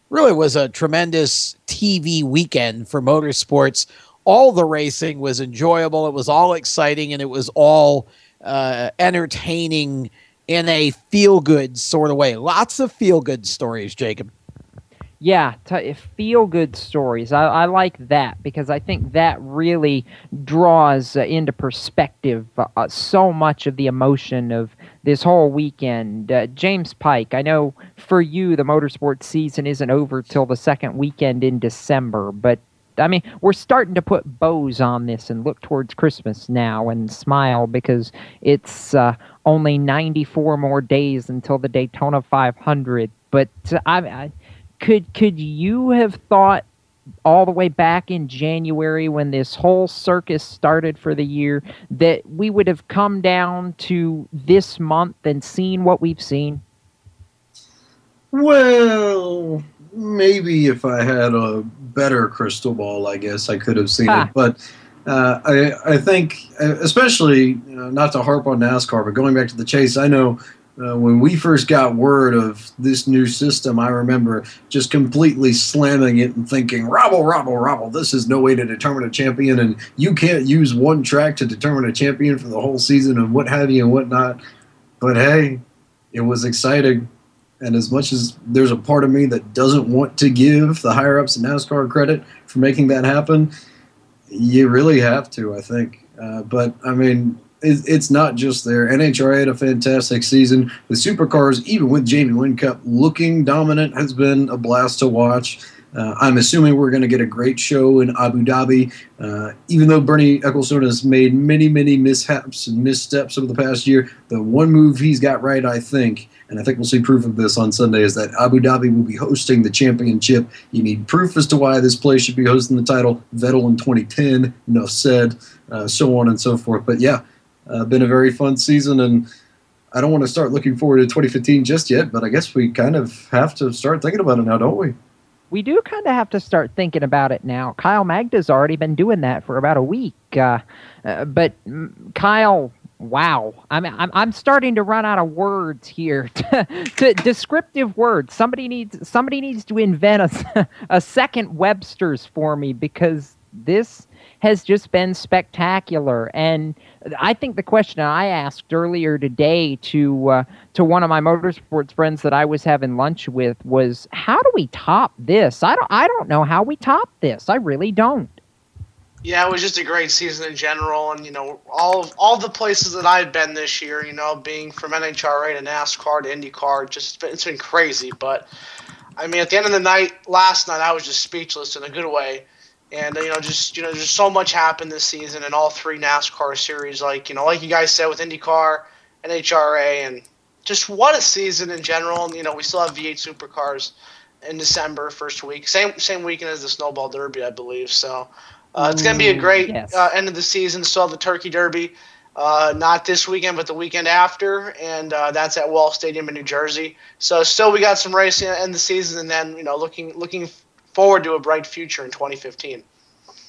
really was a tremendous TV weekend for motorsports. All the racing was enjoyable. It was all exciting, and it was all uh, entertaining in a feel good sort of way. Lots of feel good stories, Jacob. Yeah, t- feel good stories. I, I, like that because I think that really draws uh, into perspective uh, so much of the emotion of this whole weekend. Uh, James Pike, I know for you the motorsports season isn't over till the second weekend in December, but I mean, we're starting to put bows on this and look towards Christmas now and smile because it's uh, only 94 more days until the Daytona 500. But uh, I, I could could you have thought all the way back in January when this whole circus started for the year that we would have come down to this month and seen what we've seen? Well, maybe if I had a better crystal ball, I guess I could have seen it. But uh, I, I think, especially uh, not to harp on NASCAR, but going back to the chase, I know uh, when we first got word of this new system, I remember just completely slamming it and thinking, "Robble, robble, robble! This is no way to determine a champion, and you can't use one track to determine a champion for the whole season and what have you and whatnot." But hey, it was exciting, and as much as there's a part of me that doesn't want to give the higher ups in NASCAR credit for making that happen, you really have to, I think. Uh, but I mean, it's not just there. NHRA had a fantastic season. The supercars, even with Jamie Whincup looking dominant, has been a blast to watch. Uh, I'm assuming we're going to get a great show in Abu Dhabi. Uh, even though Bernie Ecclestone has made many, many mishaps and missteps over the past year, the one move he's got right, I think, and I think we'll see proof of this on Sunday, is that Abu Dhabi will be hosting the championship. You need proof as to why this place should be hosting the title. Vettel in 2010, enough said, uh, so on and so forth. But yeah, uh, been a very fun season, and I don't want to start looking forward to 2015 just yet, but I guess we kind of have to start thinking about it now, don't we? We do kind of have to start thinking about it now. Kyle Magda's already been doing that for about a week, uh, uh, but Kyle, wow, I'm, I'm I'm starting to run out of words here. to, to descriptive words. Somebody needs somebody needs to invent a, a second Webster's for me because this has just been spectacular. And I think the question I asked earlier today to uh, to one of my motorsports friends that I was having lunch with was, "How do we top this?" I don't I don't know how we top this. I really don't. Yeah, it was just a great season in general, and you know all of, all the places that I've been this year. You know, being from NHRA to NASCAR to IndyCar, just it's been crazy. But I mean, at the end of the night, last night, I was just speechless in a good way and you know just you know there's so much happened this season in all three NASCAR series. Like you know like you guys said with IndyCar and HRA and just what a season in general. And you know we still have V8 supercars in December first week. Same same weekend as the Snowball Derby I believe. So uh, it's going to be a great yes. uh, end of the season. Still have the Turkey Derby uh, not this weekend but the weekend after. And uh, that's at Wall Stadium in New Jersey. So still we got some racing in the season. And then you know looking looking forward to a bright future in 2015.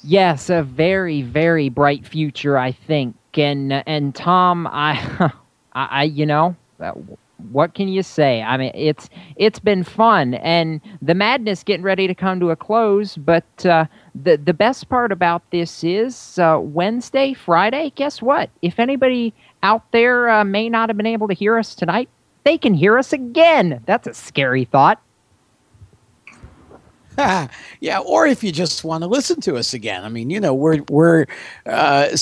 Yes, a very very bright future, I think. And and Tom, I, I, you know, uh, what can you say? I mean, it's it's been fun, and the madness getting ready to come to a close. But uh, the the best part about this is uh, Wednesday, Friday. Guess what? If anybody out there uh, may not have been able to hear us tonight, they can hear us again. That's a scary thought. yeah, or if you just want to listen to us again. I mean, you know, we're we're uh,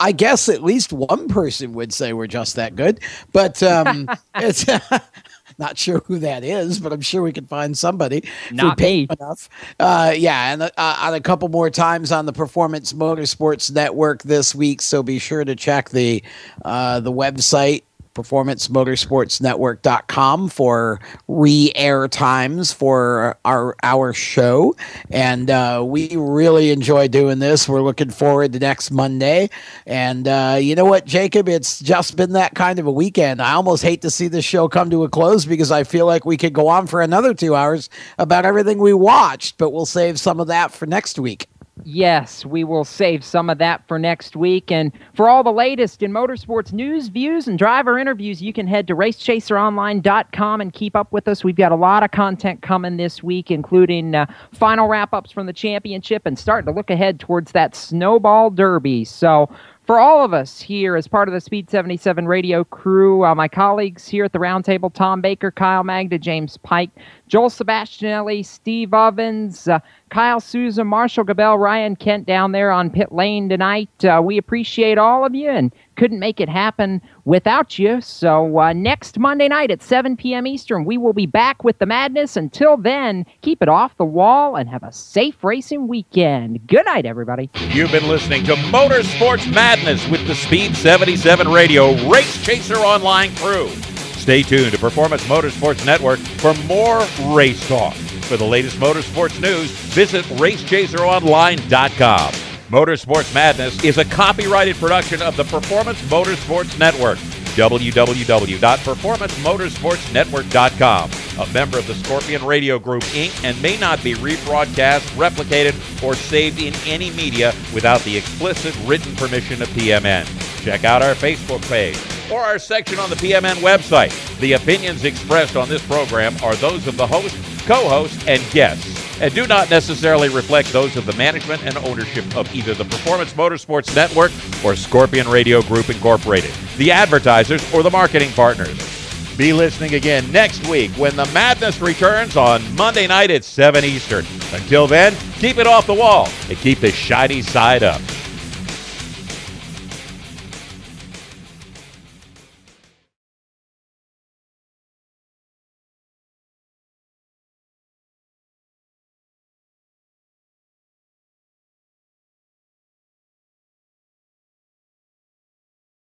I guess at least one person would say we're just that good, but um, it's not sure who that is, but I'm sure we can find somebody. Not me. Enough. Uh, yeah, and uh, on a couple more times on the Performance Motorsports Network this week, so be sure to check the uh, the website performancemotorsportsnetwork.com for re-air times for our our show. And uh, we really enjoy doing this. We're looking forward to next monday. And uh, you know what jacob? It's just been that kind of a weekend. I almost hate to see this show come to a close because i feel like we could go on for another two hours about everything we watched but we'll save some of that for next week Yes, we will save some of that for next week. And for all the latest in motorsports news, views, and driver interviews, you can head to racechaseronline.com and keep up with us. We've got a lot of content coming this week, including uh, final wrap ups from the championship and starting to look ahead towards that snowball derby. So, for all of us here as part of the Speed 77 radio crew, uh, my colleagues here at the roundtable, Tom Baker, Kyle Magda, James Pike, Joel Sebastianelli, Steve Ovens, uh, Kyle Souza, Marshall Gabel, Ryan Kent down there on pit lane tonight. Uh, we appreciate all of you and couldn't make it happen without you. So uh, next Monday night at 7 p.m. Eastern, we will be back with the madness. Until then, keep it off the wall and have a safe racing weekend. Good night, everybody. You've been listening to Motorsports Madness with the Speed 77 Radio Race Chaser Online crew. Stay tuned to Performance Motorsports Network for more race talk. For the latest motorsports news, visit racechaseronline.com. Motorsports Madness is a copyrighted production of the Performance Motorsports Network. www.performancemotorsportsnetwork.com. A member of the Scorpion Radio Group, Inc., and may not be rebroadcast, replicated, or saved in any media without the explicit written permission of PMN. Check out our Facebook page or our section on the PMN website. The opinions expressed on this program are those of the host, co host, and guests and do not necessarily reflect those of the management and ownership of either the Performance Motorsports Network or Scorpion Radio Group Incorporated, the advertisers, or the marketing partners. Be listening again next week when the madness returns on Monday night at 7 Eastern. Until then, keep it off the wall and keep the shiny side up.